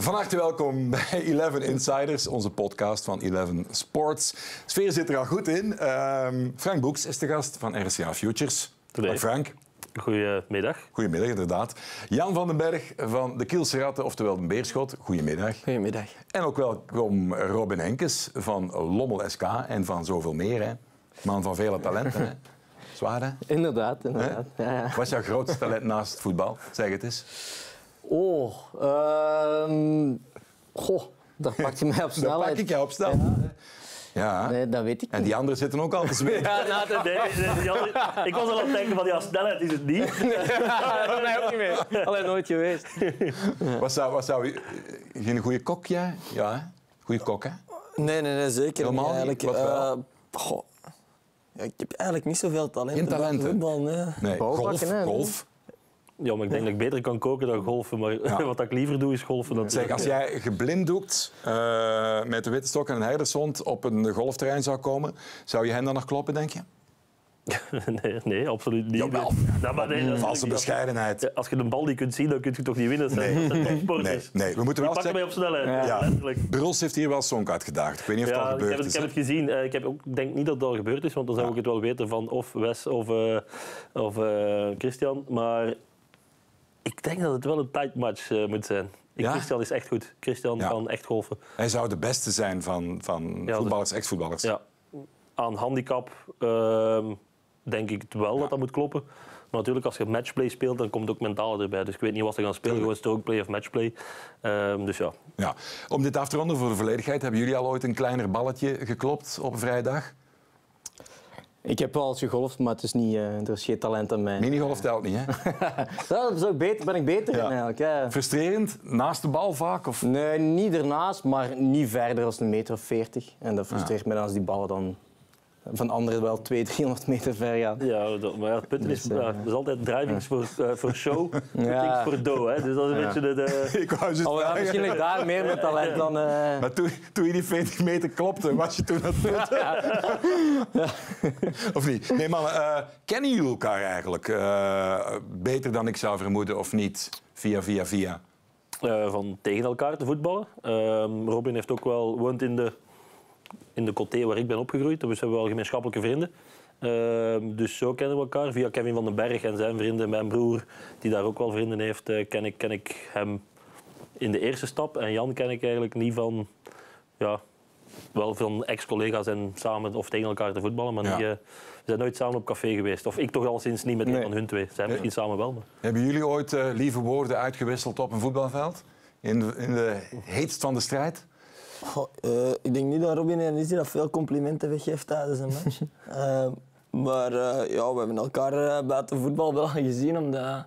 Van harte welkom bij 11 Insiders, onze podcast van 11 Sports. De sfeer zit er al goed in. Ehm, Frank Boeks is de gast van RCA Futures. Goedendag. Frank. Goedemiddag. Goedemiddag, inderdaad. Jan van den Berg van de Kielse Ratten, oftewel de Beerschot. Goedemiddag. Goedemiddag. En ook welkom Robin Henkes van Lommel SK en van zoveel meer. Hè. Man van vele talenten. Hè. Zwaar, hè? Inderdaad, inderdaad. Ja, ja. Wat is jouw grootste talent naast voetbal? Zeg het eens. Oh, ehm goh, daar pak je mij op snelheid. pak ik jou op snel. Ja. Nee, dat weet ik En niet. die anderen zitten ook al te zweten. Ja, nou, nee, nee, nee, ik was al aan het denken van ja, snelheid is het niet. Dat mij ook niet meer. Alleen nooit geweest. Wat zou, wat zou je... Geen goede kok, jij? Ja, hè? Goeie kok, hè? Nee, nee, nee zeker Helemaal niet. niet? Eigenlijk. Wat wel? Eh, goh. Ja, ik heb eigenlijk niet zoveel talent. Geen talenten? Voetbal, nee. Nee, golf, golf. Ja, maar ik denk dat ik beter kan koken dan golfen. Maar Ja. wat ik liever doe is golfen. Dat Zeg, als jij geblinddoekt eh, met de witte stok en een herdershond op een golfterrein zou komen, zou je hen dan nog kloppen, denk je? nee, nee, absoluut niet. Jawel. Nee, maar nee, dat- Valse als- bescheidenheid. ja, Als je een bal niet kunt zien, dan kun je toch niet winnen. Nee. Dat sport. Nee, nee, we moeten wel pakken mij zeggen... op snelheid, Ja. Bruls heeft hier wel Sonk uitgedaagd. Ik weet niet of al Ja, ik gebeurd heb, het, is. ik heb het gezien. Eh, Ik heb ook, denk niet dat dat al gebeurd is, want dan zou ik het wel weten van of Wes of, eh, of Christian. Maar ik denk dat het wel een tight match eh, moet zijn. Ik- Ja? Christian is echt goed. Christian Ja. kan echt golfen. Hij zou de beste zijn van, van Ja, voetballers, ex-voetballers. Ja. Aan handicap ehm, denk ik het wel dat dat moet kloppen. Maar natuurlijk, als je matchplay speelt, dan komt ook mentaal erbij. Dus ik weet niet wat ze gaan spelen, gewoon strokeplay of matchplay. Ehm, dus ja. Ja. Om dit af te ronden voor de volledigheid, hebben jullie al ooit een kleiner balletje geklopt op een vrije dag? Ik heb wel eens gegolfd, maar het is niet, eh, er is geen talent aan mij. Minigolf telt niet, hè? Daar zou ik beter, ben ik beter Ja. in eigenlijk. Ja. Frustrerend, naast de bal vaak? Of... Nee, niet ernaast, maar niet verder dan een meter of 40. En dat frustreert me dan als die ballen dan van anderen wel 200, 300 meter ver gaan. Ja, dat, maar ja, het punt is, Dus, eh, er is altijd drivings voor, eh, voor show, Ja. voor dough. Hè. Dus dat is een Ja. beetje de... de- Ik wou Oh, ja, misschien ligt daar meer met talent dan... eh, Maar toen, toen je die 40 meter klopte, was je toen aan het putten? Of niet? Nee, mannen, eh, kennen jullie elkaar eigenlijk eh, beter dan ik zou vermoeden of niet? Via, via, via. eh, van tegen elkaar te voetballen. Ehm, Robin heeft ook wel, woont in de, in de coté waar ik ben opgegroeid. Dus we hebben wel gemeenschappelijke vrienden. Ehm, dus zo kennen we elkaar. Via Kevin van den Berg en zijn vrienden, mijn broer, die daar ook wel vrienden heeft, eh, ken, ik, ken ik hem in de eerste stap. En Jan ken ik eigenlijk niet van, ja, wel van ex-collega's en samen of tegen elkaar te voetballen. Maar Ja. niet, eh, we zijn nooit samen op café geweest. Of ik toch al sinds niet met een van hun twee. Zijn misschien samen wel. Maar. Hebben jullie ooit eh, lieve woorden uitgewisseld op een voetbalveld? In de, in de heetst van de strijd? Goh, eh, ik denk niet dat Robin is die dat veel complimenten weggeeft tijdens een match. Eh, maar eh, ja, we hebben elkaar buiten voetbal wel gezien, omdat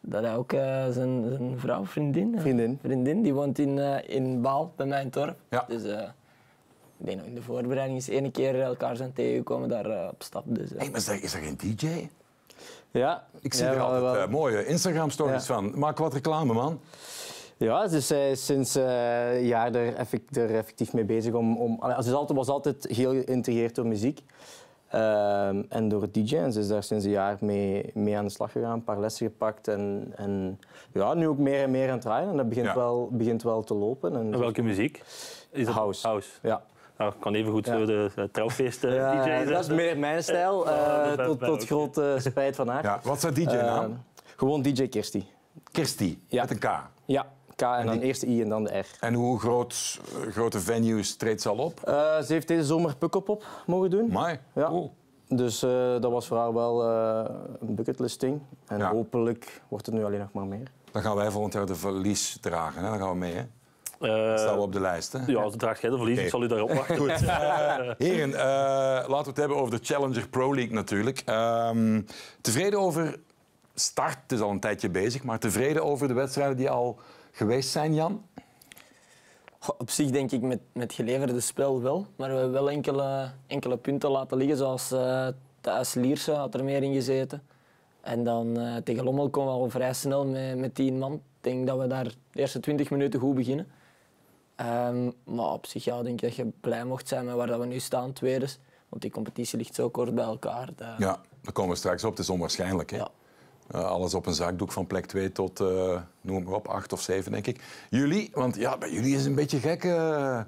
dat hij ook zijn, zijn vrouw, vriendin, Vriendin. vriendin, die woont in, in Baal, bij mijn dorp. Ja. Dus ik denk dat in de voorbereiding eens ene keer elkaar zijn tegengekomen daar op stap. Dus. Hey, maar zeg, is er geen DJ? ja. Ik zie Ja, er altijd wel. mooie Instagram-stories Ja. van. Maak wat reclame, man. Ja, dus zij is sinds eh, een jaar er, effect- er effectief mee bezig om... om ze is altijd, was altijd heel geïntegreerd door muziek ehm, en door het DJ. En ze is daar sinds een jaar mee, mee aan de slag gegaan, een paar lessen gepakt en, en ja, nu ook meer en meer aan het draaien. En dat begint, Ja. wel, begint wel te lopen. En, En welke muziek? Is dat House. House. Ja. Nou, ik kan even goed Ja. zo de, de trouwfeest eh, Ja, DJ zijn. dat is meer mijn stijl, eh, tot, tot grote spijt van haar. Ja, wat is DJ-naam? Ehm, gewoon DJ Kirsty. Kirsty, ja. met een K. Ja, K en dan die- eerst de I en dan de R. En hoe groot, eh, grote venues treedt ze al op? Eh, ze heeft deze zomer Pukkelpop mogen doen. Mai, Ja. cool. Dus eh, dat was voor haar wel eh, een bucketlisting. En Ja. hopelijk wordt het nu alleen nog maar meer. Dan gaan wij volgend jaar de verlies dragen. Hè? Dan gaan we mee. Hè? Eh, Dan staan we op de lijst. Hè? ja, als het draagt jij de verlies, Oké. ik zal u daarop wachten. Goed. Eh, heren, eh, laten we het hebben over de Challenger Pro League natuurlijk. Ehm, tevreden over start, het is al een tijdje bezig, maar tevreden over de wedstrijden die al geweest zijn, Jan? Op zich denk ik met, met geleverde spel wel, maar we hebben wel enkele, enkele punten laten liggen, zoals eh thuis Lierse had er meer in gezeten. En dan eh, tegen Lommel komen we al vrij snel met, met tien man. Ik denk dat we daar de eerste 20 minuten goed beginnen. Ehm, maar op zich ja, denk ik dat je blij mocht zijn met waar dat we nu staan, tweede. Want die competitie ligt zo kort bij elkaar. dat- Ja, daar komen we straks op. Het is onwaarschijnlijk. Hè? Ja. Eh, alles op een zakdoek van plek 2 tot, eh, noem maar op, 8 of 7, denk ik. Jullie, want ja, bij jullie is het een beetje gek. eh,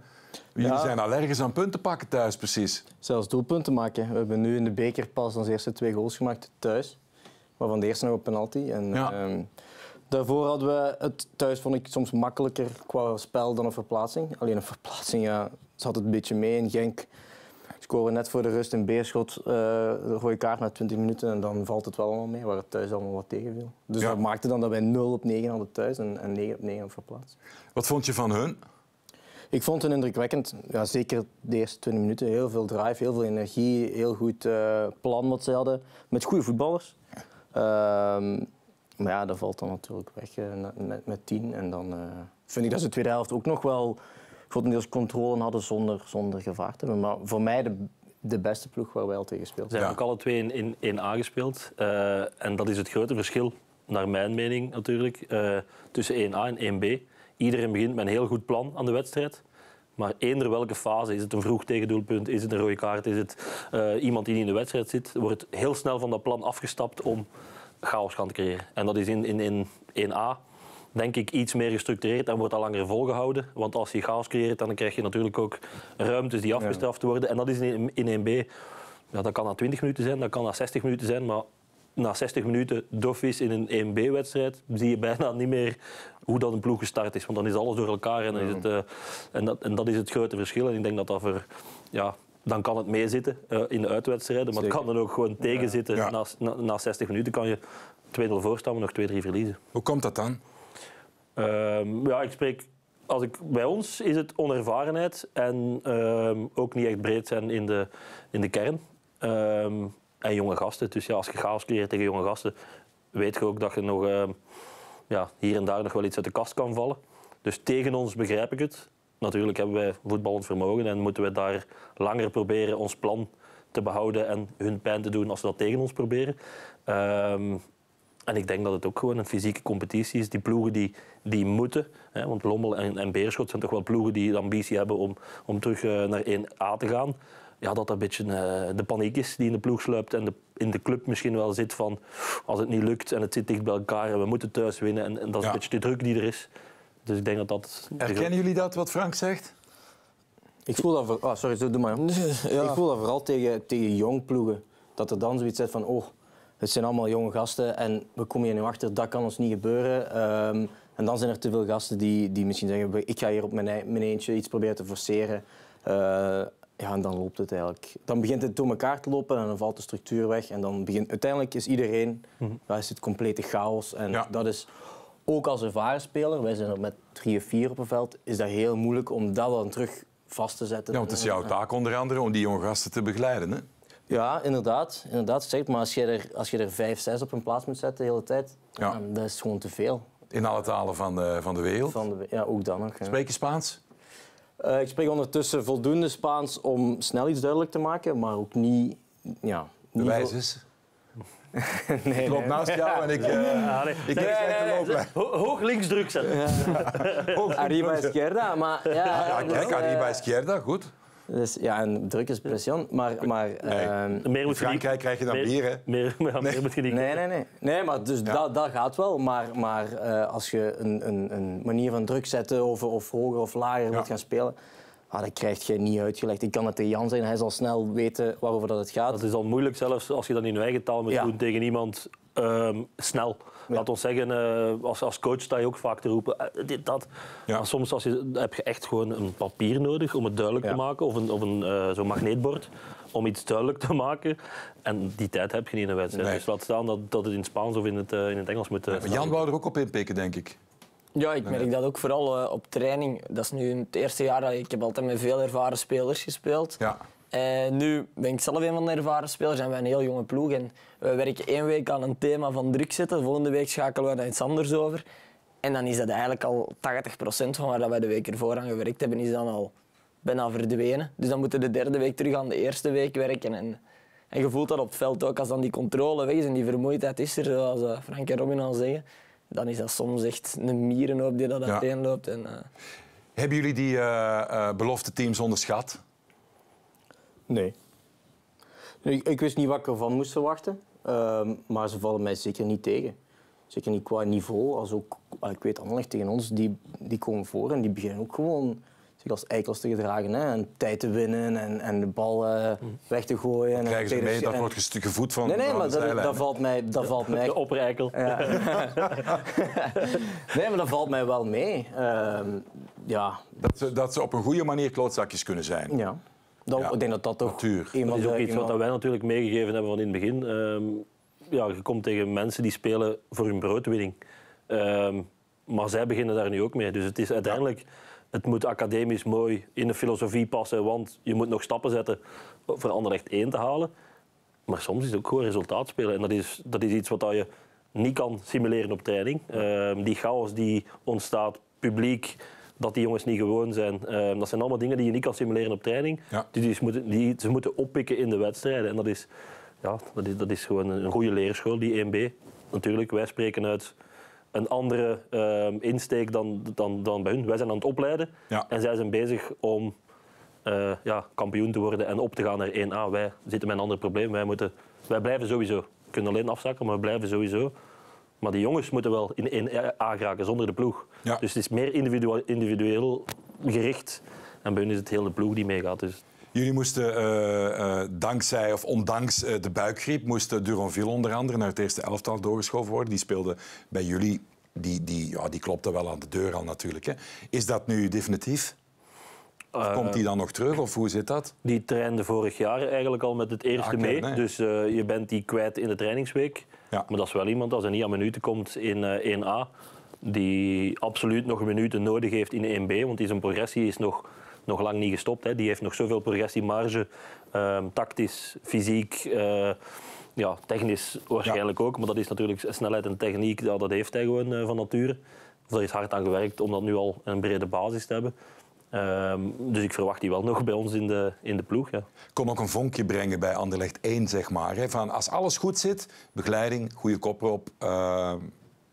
jullie Ja. zijn allergisch aan punten pakken thuis, precies. Zelfs doelpunten maken. We hebben nu in de beker pas onze eerste twee goals gemaakt thuis. Maar van de eerste nog op penalty. En, Ja. ehm, daarvoor hadden we het thuis vond ik soms makkelijker qua spel dan een verplaatsing. Alleen een verplaatsing ja, zat het een beetje mee. In Genk scoren net voor de rust een beerschot, de rode kaart na 20 minuten. En dan valt het wel allemaal mee, waar het thuis allemaal wat tegenviel. Dus Ja. dat maakte dan dat wij 0 op 9 hadden thuis en, en 9 op 9 op verplaatsing. Wat vond je van hun? Ik vond het indrukwekkend. Ja, zeker de eerste 20 minuten. Heel veel drive, heel veel energie, heel goed eh, plan wat ze hadden. Met goede voetballers. Ehm, maar ja, dat valt dan natuurlijk weg eh, met, met 10. En dan vind ik dat ze de tweede helft ook nog wel grotendeels controle hadden zonder, zonder gevaar te hebben. Maar voor mij de, de beste ploeg waar wij al tegen gespeeld Ze hebben. ook alle twee in, in 1A gespeeld. Eh, en dat is het grote verschil, naar mijn mening natuurlijk, eh, tussen 1A en 1B. Iedereen begint met een heel goed plan aan de wedstrijd. Maar eender welke fase, is het een vroeg tegendoelpunt, is het een rode kaart, is het eh, iemand die niet in de wedstrijd zit, wordt heel snel van dat plan afgestapt om chaos gaan te creëren. En dat is in, in, in 1A denk ik iets meer gestructureerd en wordt al langer volgehouden. Want als je chaos creëert, dan krijg je natuurlijk ook ruimtes die afgestraft worden. En dat is in, in 1B ja, dat kan na 20 minuten zijn, dat kan na 60 minuten zijn, maar na 60 minuten doffies in een 1B-wedstrijd zie je bijna niet meer hoe dat een ploeg gestart is. Want dan is alles door elkaar en, dan is het, eh, en, dat, en dat is het grote verschil. En ik denk dat dat voor... Ja, dan kan het meezitten eh, in de uitwedstrijden, maar het kan dan ook gewoon tegenzitten. Ja. Na, na, na 60 minuten kan je 2-0 voorstaan, maar nog 2-3 verliezen. Hoe komt dat dan? Ehm, ja, ik spreek. Als ik, bij ons is het onervarenheid en ehm, ook niet echt breed zijn in de, in de kern. Ehm, en jonge gasten. Dus ja, als je chaos creëert tegen jonge gasten, weet je ook dat je nog ja, hier en daar nog wel iets uit de kast kan vallen. Dus tegen ons begrijp ik het. Natuurlijk hebben wij voetballend vermogen en moeten we daar langer proberen ons plan te behouden en hun pijn te doen als ze dat tegen ons proberen. En ik denk dat het ook gewoon een fysieke competitie is. Die ploegen die, die moeten, hè, want Lommel en, en Beerschot zijn toch wel ploegen die de ambitie hebben om, om terug eh, naar 1A te gaan. Ja, dat dat een beetje eh, de paniek is die in de ploeg sluipt en de, in de club misschien wel zit van als het niet lukt en het zit dicht bij elkaar en we moeten thuis winnen. En, en dat is Ja. een beetje de druk die er is. Dus ik denk dat dat... Herkennen jullie dat, wat Frank zegt? Ik voel dat, voor, oh, sorry, zo, doe maar. Ik voel dat vooral tegen, tegen jong ploegen. Dat er dan zoiets zit van, oh, het zijn allemaal jonge gasten en we komen hier nu achter, dat kan ons niet gebeuren. Ehm, en dan zijn er te veel gasten die, die misschien zeggen, ik ga hier op mijn, ei- mijn eentje iets proberen te forceren. Eh, ja, en dan loopt het eigenlijk. Dan begint het door elkaar te lopen en dan valt de structuur weg. En dan begint, uiteindelijk is iedereen, ja, is het complete chaos. En Ja. dat is ook als ervaren speler, wij zijn er met drie of vier op een veld, is dat heel moeilijk om dat dan terug vast te zetten. Ja, want het is jouw taak onder andere om die jonge gasten te begeleiden. Hè? Ja, inderdaad. inderdaad zeg, maar als je, er, als je er vijf, zes op een plaats moet zetten de hele tijd, Ja. ja. dat is gewoon te veel. In alle talen van de, van de wereld. Van de, ja, ook dan nog. ja. Spreek je Spaans? Eh, ik spreek ondertussen voldoende Spaans om snel iets duidelijk te maken, maar ook niet... Ja, niet Bewijs eens. nee, Ik loop nee. naast jou en ik... eh, Ja, nee. ik. Ho- Hoog links druk zetten. Arriba izquierda, maar ja... Ja, kijk, eh, Arriba Izquierda, goed. Dus, ja, en druk is pression, maar... maar ehm, Meer In moet Frankrijk krijg je dan meer- bier, hè? Meer, ja, meer moet je niet Nee, nee, nee. nee maar dus dat, dat gaat wel. Maar, maar eh, als je een, een, een manier van druk zetten of, of hoger of lager wilt gaan spelen, ah, dat krijg je niet uitgelegd. Ik kan het tegen Jan zeggen, hij zal snel weten waarover dat het gaat. Dat is al moeilijk, zelfs als je dat in je eigen taal moet Ja. doen tegen iemand ehm, snel. Laat ons zeggen, eh, als, als coach sta je ook vaak te roepen, eh, dit, dat. Ja. Maar soms als je, heb je echt gewoon een papier nodig om het duidelijk Ja. te maken, of een, of een eh, zo'n magneetbord om iets duidelijk te maken. En die tijd heb je niet in een wedstrijd. Nee. Dus laat staan dat, dat het in het Spaans of in het, in het Engels moet. Maar Jan wou er ook op inpikken, denk ik. Ja, ik merk dat ook vooral eh, op training. Dat is nu het eerste jaar dat ik, heb altijd met veel ervaren spelers gespeeld. Ja. En nu ben ik zelf een van de ervaren spelers en wij een heel jonge ploeg. En we werken één week aan een thema van druk zetten. De volgende week schakelen we naar iets anders over. En dan is dat eigenlijk al 80% van waar dat wij de week ervoor aan gewerkt hebben, is dan al bijna verdwenen. Dus dan moeten we de derde week terug aan de eerste week werken. En, en je voelt dat op het veld ook, als dan die controle weg is en die vermoeidheid is er, zoals eh, Frank en Robin al zeggen, dan is dat soms echt een mierenhoop die dat Ja. uiteenloopt. En, eh, Hebben jullie die eh, eh, belofte teams onderschat? Nee. Ik, ik wist niet wat ik ervan moest verwachten. Ehm, maar ze vallen mij zeker niet tegen. Zeker niet qua niveau. Als ook, ik weet Anderlecht tegen ons, die, die komen voor en die beginnen ook gewoon zich als eikels te gedragen. Hè, en tijd te winnen en, en de bal eh, weg te gooien. en Krijgen ze mee, dat en- wordt gestu- gevoed van Nee, nee, van maar de dat, dat valt mij, dat valt mij De oprijkel. ja. nee, maar dat valt mij wel mee. Ehm, ja, Dat ze, dat ze op een goede manier klootzakjes kunnen zijn. ja. Dat, Ja. Ik denk dat dat toch Natuur. Dat van is ook de... iets wat wij natuurlijk meegegeven hebben van in het begin. Ehm, ja, je komt tegen mensen die spelen voor hun broodwinning. Ehm, maar zij beginnen daar nu ook mee. Dus het is uiteindelijk, het moet academisch mooi in de filosofie passen, want je moet nog stappen zetten voor Anderlecht 1 te halen. Maar soms is het ook gewoon resultaat spelen. En dat is, dat is iets wat je niet kan simuleren op training. Ehm, die chaos die ontstaat, publiek, dat die jongens niet gewoon zijn. ehm, dat zijn allemaal dingen die je niet kan simuleren op training. Ja. Die, die, ze moeten, die ze moeten oppikken in de wedstrijden. En dat is, ja, dat is, dat is gewoon een goede leerschool, die 1B. Natuurlijk, wij spreken uit een andere ehm, insteek dan, dan, dan bij hun. Wij zijn aan het opleiden Ja. en zij zijn bezig om eh, ja, kampioen te worden en op te gaan naar 1A. Wij zitten met een ander probleem. Wij, moeten, wij blijven sowieso. We kunnen alleen afzakken, maar we blijven sowieso. Maar die jongens moeten wel in 1A geraken zonder de ploeg. Ja. Dus het is meer individueel, individueel gericht. En bij hun is het heel de ploeg die meegaat. Dus Jullie moesten eh, eh, dankzij of ondanks eh, de buikgriep moesten Duronville onder andere naar het eerste elftal doorgeschoven worden. Die speelde bij jullie. Die, die, ja, die klopte wel aan de deur al natuurlijk. Hè. Is dat nu definitief? Of komt die dan nog terug of hoe zit dat? Die trainde vorig jaar eigenlijk al met het eerste Ja, mee. Dus je bent die kwijt in de trainingsweek. Ja. Maar dat is wel iemand, als hij niet aan minuten komt in eh, 1A, die absoluut nog minuten nodig heeft in 1B. Want die zijn progressie is nog, nog lang niet gestopt. Hè. Die heeft nog zoveel progressiemarge, ehm, tactisch, fysiek, eh, ja, technisch waarschijnlijk ook. Maar dat is natuurlijk snelheid en techniek, ja, dat heeft hij gewoon eh, van nature. Of daar is hard aan gewerkt om dat nu al een brede basis te hebben. Ehm, dus ik verwacht die wel nog bij ons in de, in de ploeg. Ja. Kon ook een vonkje brengen bij Anderlecht 1, zeg maar. Hè. Van als alles goed zit, begeleiding, goede kop erop, eh,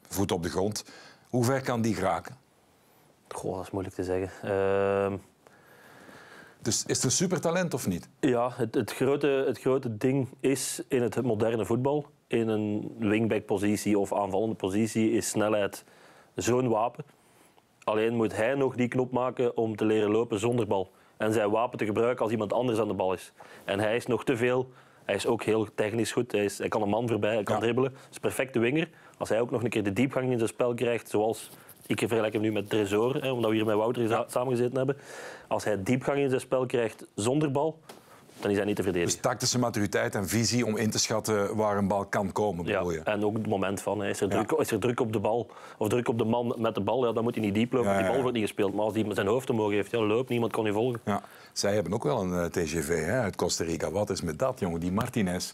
voet op de grond. Hoe ver kan die geraken? Goh, dat is moeilijk te zeggen. Ehm, Dus is het een supertalent of niet? ja, het, het, grote, het grote ding is in het moderne voetbal, in een wingback-positie of aanvallende positie, is snelheid zo'n wapen. Alleen moet hij nog die knop maken om te leren lopen zonder bal. En zijn wapen te gebruiken als iemand anders aan de bal is. En hij is nog te veel. Hij is ook heel technisch goed. Hij, is, hij kan een man voorbij, hij kan Ja. dribbelen. Hij is een perfecte winger. Als hij ook nog een keer de diepgang in zijn spel krijgt, zoals ik vergelijk hem nu met Tresor, hè, omdat we hier met Wouter za- samengezeten hebben. Als hij diepgang in zijn spel krijgt zonder bal, dan is hij niet te verdedigen. Dus tactische maturiteit en visie om in te schatten waar een bal kan komen, Ja, bedoel je? en ook het moment van, is, er Ja. druk, is er druk op de bal of druk op de man met de bal, ja, dan moet hij niet diep lopen, Ja, want die bal wordt niet gespeeld. Maar als hij met zijn hoofd omhoog heeft, ja, loopt, niemand kan je volgen. Ja. Zij hebben ook wel een eh, TGV hè, uit Costa Rica. Wat is met dat, jongen? Die Martinez.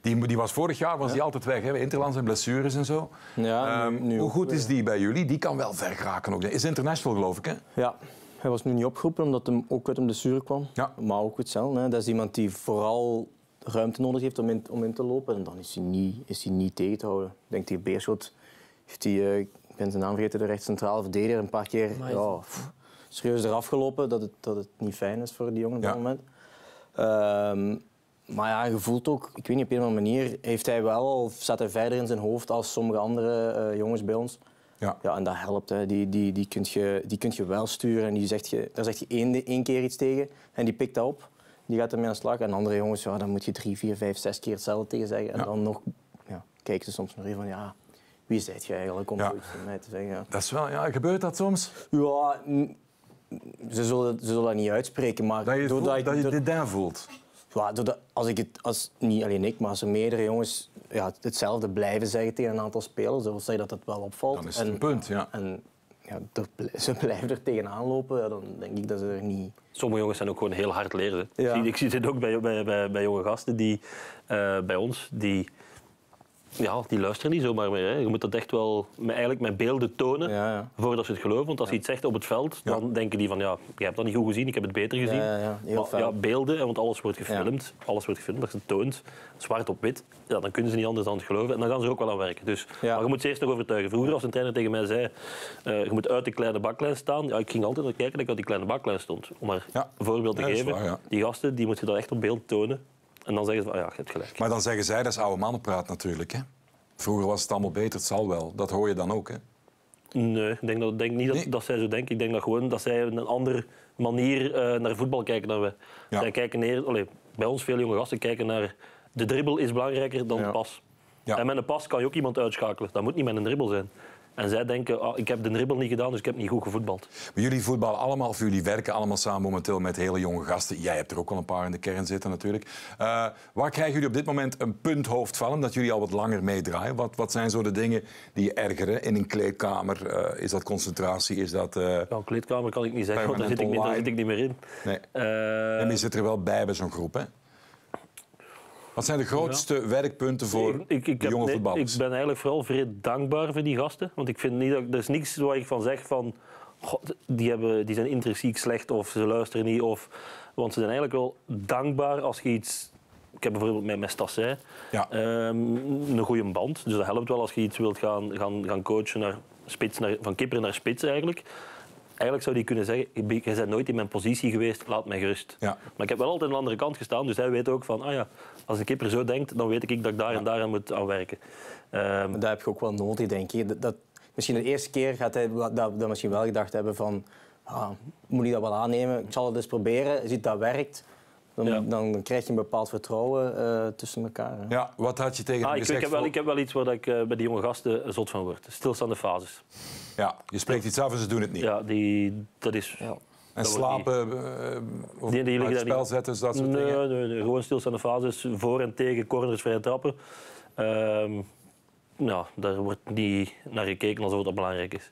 Die, die was vorig jaar was die altijd weg, hè? Interlands en blessures en zo. Ja, nu- Ehm, nu hoe goed is die bij jullie? Die kan wel ver geraken ook. Is international, geloof ik, hè? Ja, hij was nu niet opgeroepen omdat hij ook uit een blessure kwam. Ja. Maar ook hetzelfde. Hè. Dat is iemand die vooral ruimte nodig heeft om in, om in te lopen. En dan is hij niet, is hij niet tegen te houden. Ik denk tegen Beerschot heeft hij, eh, ik ben zijn naam vergeten, de rechtscentrale verdediger, een paar keer ja, pff, serieus eraf gelopen. Dat het, dat het niet fijn is voor die jongen op Ja. dat moment. Ehm, maar ja, je voelt ook, ik weet niet, op een of andere manier heeft hij wel, of zat hij verder in zijn hoofd als sommige andere eh, jongens bij ons. Ja. Ja, en dat helpt. Hè. Die, die, die, kun je, die kun je wel sturen. En die zegt je, daar zeg je één, één keer iets tegen en die pikt dat op. Die gaat ermee aan de slag. En andere jongens, ja, dan moet je drie, vier, vijf, zes keer hetzelfde tegen zeggen. En Ja. dan nog ja, kijken ze soms nog even van, ja, wie zijt je eigenlijk om Ja. zoiets van mij te zeggen. Ja, Dat is wel, ja, gebeurt dat soms? ja ze, zullen, ze zullen dat niet uitspreken, maar Dat je, het voelt, ik- dat je dit daar voelt. Ja, als ik het, als, niet alleen ik, maar als er meerdere jongens ja, hetzelfde blijven zeggen tegen een aantal spelers, dan zeg je dat het wel opvalt. Dan is het En- een punt, ja. En ja, ze blijven er tegenaan lopen, ja, dan denk ik dat ze er niet... Sommige jongens zijn ook gewoon heel hard leren. Ja. Ik, zie, ik zie dit ook bij, bij, bij, bij jonge gasten die, eh, bij ons. Die, ja, die luisteren niet zomaar meer. Hè. Je moet dat echt wel met, eigenlijk met beelden tonen Ja, ja. voordat ze het geloven. Want als je iets zegt op het veld, dan denken die van ja, je hebt dat niet goed gezien, ik heb het beter gezien. Ja, ja, ja, heel maar, fel. ja, beelden, want alles wordt gefilmd. Alles wordt gefilmd, dat het toont, zwart op wit. Ja, dan kunnen ze niet anders dan het geloven. En dan gaan ze er ook wel aan werken. Dus. Maar je moet ze eerst nog overtuigen. Vroeger als een trainer tegen mij zei, eh, je moet uit die kleine baklijn staan. Ja, ik ging altijd naar kijken dat ik uit die kleine baklijn stond. Om maar een voorbeeld te geven. waar. Die gasten die moet je dan echt op beeld tonen. En dan zeggen ze van, ja, je hebt gelijk. Maar dan zeggen zij, dat is oude mannenpraat natuurlijk. Hè? Vroeger was het allemaal beter, het zal wel. Dat hoor je dan ook. Hè? Nee, ik denk, dat, denk niet dat, Nee. dat zij zo denken. Ik denk dat gewoon dat zij een andere manier eh, naar voetbal kijken dan wij. Ja. Zij kijken neer, allee, bij ons veel jonge gasten kijken naar de dribbel is belangrijker dan Ja. de pas. Ja. En met een pas kan je ook iemand uitschakelen. Dat moet niet met een dribbel zijn. En zij denken, ah, ik heb de dribbel niet gedaan, dus ik heb niet goed gevoetbald. Maar jullie voetballen allemaal, of jullie werken allemaal samen momenteel met hele jonge gasten. Jij hebt er ook al een paar in de kern zitten natuurlijk. Eh, waar krijgen jullie op dit moment een punthoofd van, omdat jullie al wat langer meedraaien? Wat, wat zijn zo de dingen die je ergeren in een kleedkamer? Eh, is dat concentratie? Is dat... Ja, een kleedkamer kan ik niet zeggen, want daar zit, ik, niet- daar zit ik niet meer in. nee. En je zit er wel bij bij zo'n groep, hè? Wat zijn de grootste werkpunten voor ik, ik, ik de jonge voetballers? ik ben eigenlijk vooral vrij dankbaar voor die gasten. Want ik vind niet dat, er is niks waar ik van zeg van... "Goh, die, hebben, die zijn intrinsiek slecht of ze luisteren niet. Of, want ze zijn eigenlijk wel dankbaar als je iets... Ik heb bijvoorbeeld met, met Ja. ehm, een goede band. Dus dat helpt wel als je iets wilt gaan, gaan, gaan coachen naar spits, naar, van kipper naar spits eigenlijk. Eigenlijk zou die kunnen zeggen, "Ik ben- jij bent nooit in mijn positie geweest, laat mij gerust. Ja. Maar ik heb wel altijd aan de andere kant gestaan, dus hij weet ook van, ah ja, als een kipper zo denkt, dan weet ik dat ik daar en daar aan moet aan werken. Ehm, Maar dat heb je ook wel nodig, denk ik. Dat, dat- misschien de eerste keer gaat hij dat, dat misschien wel gedacht hebben van... Ah, moet ik dat wel aannemen? Ik zal het eens proberen. Je ziet dat werkt. Dan, Ja. dan krijg je een bepaald vertrouwen eh, tussen elkaar. hè. Ja, wat had je tegen ah, hem ik, ik, heb wel, voor- ik heb wel iets waar ik eh, bij die jonge gasten zot van word. Stilstaande fases. Ja, je spreekt iets af en ze doen het niet. Ja, die, dat is... Ja. En dat slapen, eh, of Die- die liggen uit daar spel niet. zetten, dat soort Nee, dingen. nee, nee, gewoon stilstaande fases, voor en tegen, corners, vrije trappen. Ehm ja, daar wordt niet naar gekeken alsof dat belangrijk is.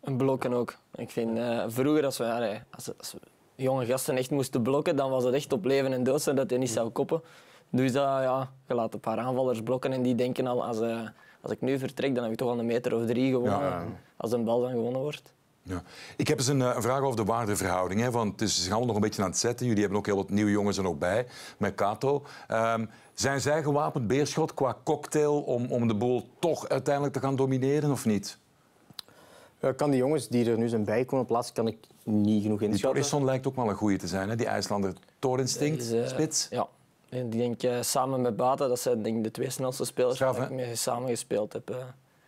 En blokken ook. Ik vind eh, vroeger, als we, als, als we jonge gasten echt moesten blokken, dan was het echt op leven en dood, zodat hij niet zou koppen. Dus dat, ja, je laat een paar aanvallers blokken en die denken al, als, eh, als ik nu vertrek, dan heb ik toch al een meter of drie gewonnen. Ja. Als een bal dan gewonnen wordt. Ja. Ik heb eens een, eh, een vraag over de waardeverhouding. Hè, want het is allemaal nog een beetje aan het zetten. Jullie hebben ook heel wat nieuwe jongens er nog bij, met Kato. Ehm, zijn zij gewapend beerschot qua cocktail om, om de boel toch uiteindelijk te gaan domineren of niet? Ja, kan die jongens die er nu zijn bijkomen plaatsen, kan ik niet genoeg Die inschatten. Torresson lijkt ook wel een goeie te zijn, hè? die IJslander Torinstinct, Is, eh, spits. Ja. En ik denk eh, samen met Bata, dat zijn denk ik de twee snelste spelers waar ik mee samen gespeeld heb. eh.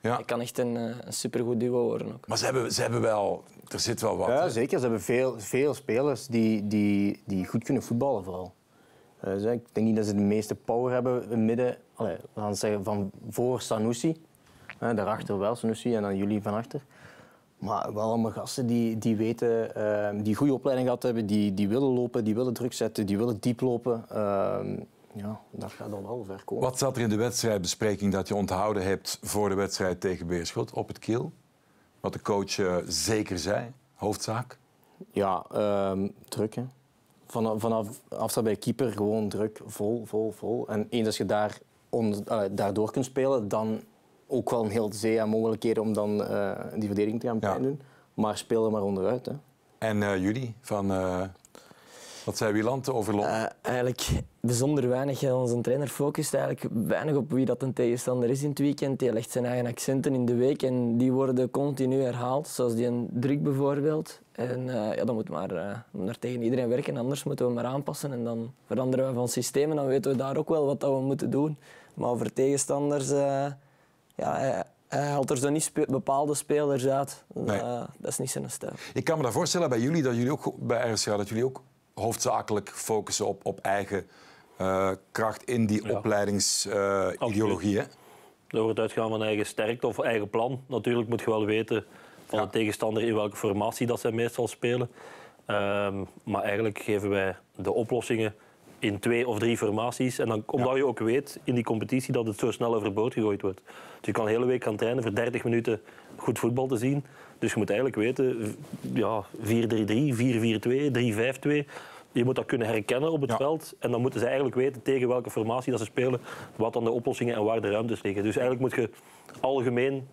Ja. Ik kan echt een, eh, een supergoed duo worden ook. Maar ze hebben, ze hebben wel, er zit wel wat. Ja, hè? zeker. Ze hebben veel, veel spelers die, die, die goed kunnen voetballen vooral. Eh, ik denk niet dat ze de meeste power hebben in midden. Allee, we gaan zeggen van voor Sanusi. Eh, daarachter wel Sanusi en dan jullie van achter. Maar wel allemaal gasten die, die weten, eh, die goede opleiding gehad hebben, die, die willen lopen, die willen druk zetten, die willen diep lopen. Ehm, ja, dat gaat dan wel ver komen. Wat zat er in de wedstrijdbespreking dat je onthouden hebt voor de wedstrijd tegen Beerschot op het kiel? Wat de coach eh, zeker zei, hoofdzaak? Ja, ehm, druk. Hè. Vanaf, vanaf afstand bij keeper gewoon druk, vol, vol, vol. En eens als je daar on, daardoor kunt spelen, dan ook wel een heel zee aan mogelijkheden om dan eh, die verdediging te gaan Ja. pijn doen. Maar speel er maar onderuit. Hè. En eh, jullie, van, eh, wat zei Wieland over Londen? Eh, eigenlijk bijzonder weinig. hè. Onze trainer focust eigenlijk weinig op wie dat een tegenstander is in het weekend. Die legt zijn eigen accenten in de week en die worden continu herhaald. Zoals die een druk bijvoorbeeld. En eh, ja, dan moet maar eh, maar tegen iedereen werken, anders moeten we maar aanpassen. En dan veranderen we van systeem en dan weten we daar ook wel wat dat we moeten doen. Maar over tegenstanders, eh, ja, hij, hij haalt er zo niet spe- bepaalde spelers uit. Nee. Eh, dat is niet zijn stijl. Ik kan me dan voorstellen bij jullie dat jullie ook bij RSC dat jullie ook hoofdzakelijk focussen op, op eigen eh, kracht in die Ja. opleidingsideologie. hè? Er wordt uitgaan van eigen sterkte of eigen plan. Natuurlijk moet je wel weten van Ja. de tegenstander in welke formatie dat zij meestal spelen. Ehm, maar eigenlijk geven wij de oplossingen in twee of drie formaties. En dan, omdat Ja. je ook weet in die competitie dat het zo snel overboord gegooid wordt. Dus je kan de hele week gaan trainen voor 30 minuten goed voetbal te zien. Dus je moet eigenlijk weten, ja, 4-3-3, 4-4-2, 3-5-2. Je moet dat kunnen herkennen op het Ja. veld. En dan moeten ze eigenlijk weten tegen welke formatie dat ze spelen, wat dan de oplossingen en waar de ruimtes liggen. Dus eigenlijk moet je algemeen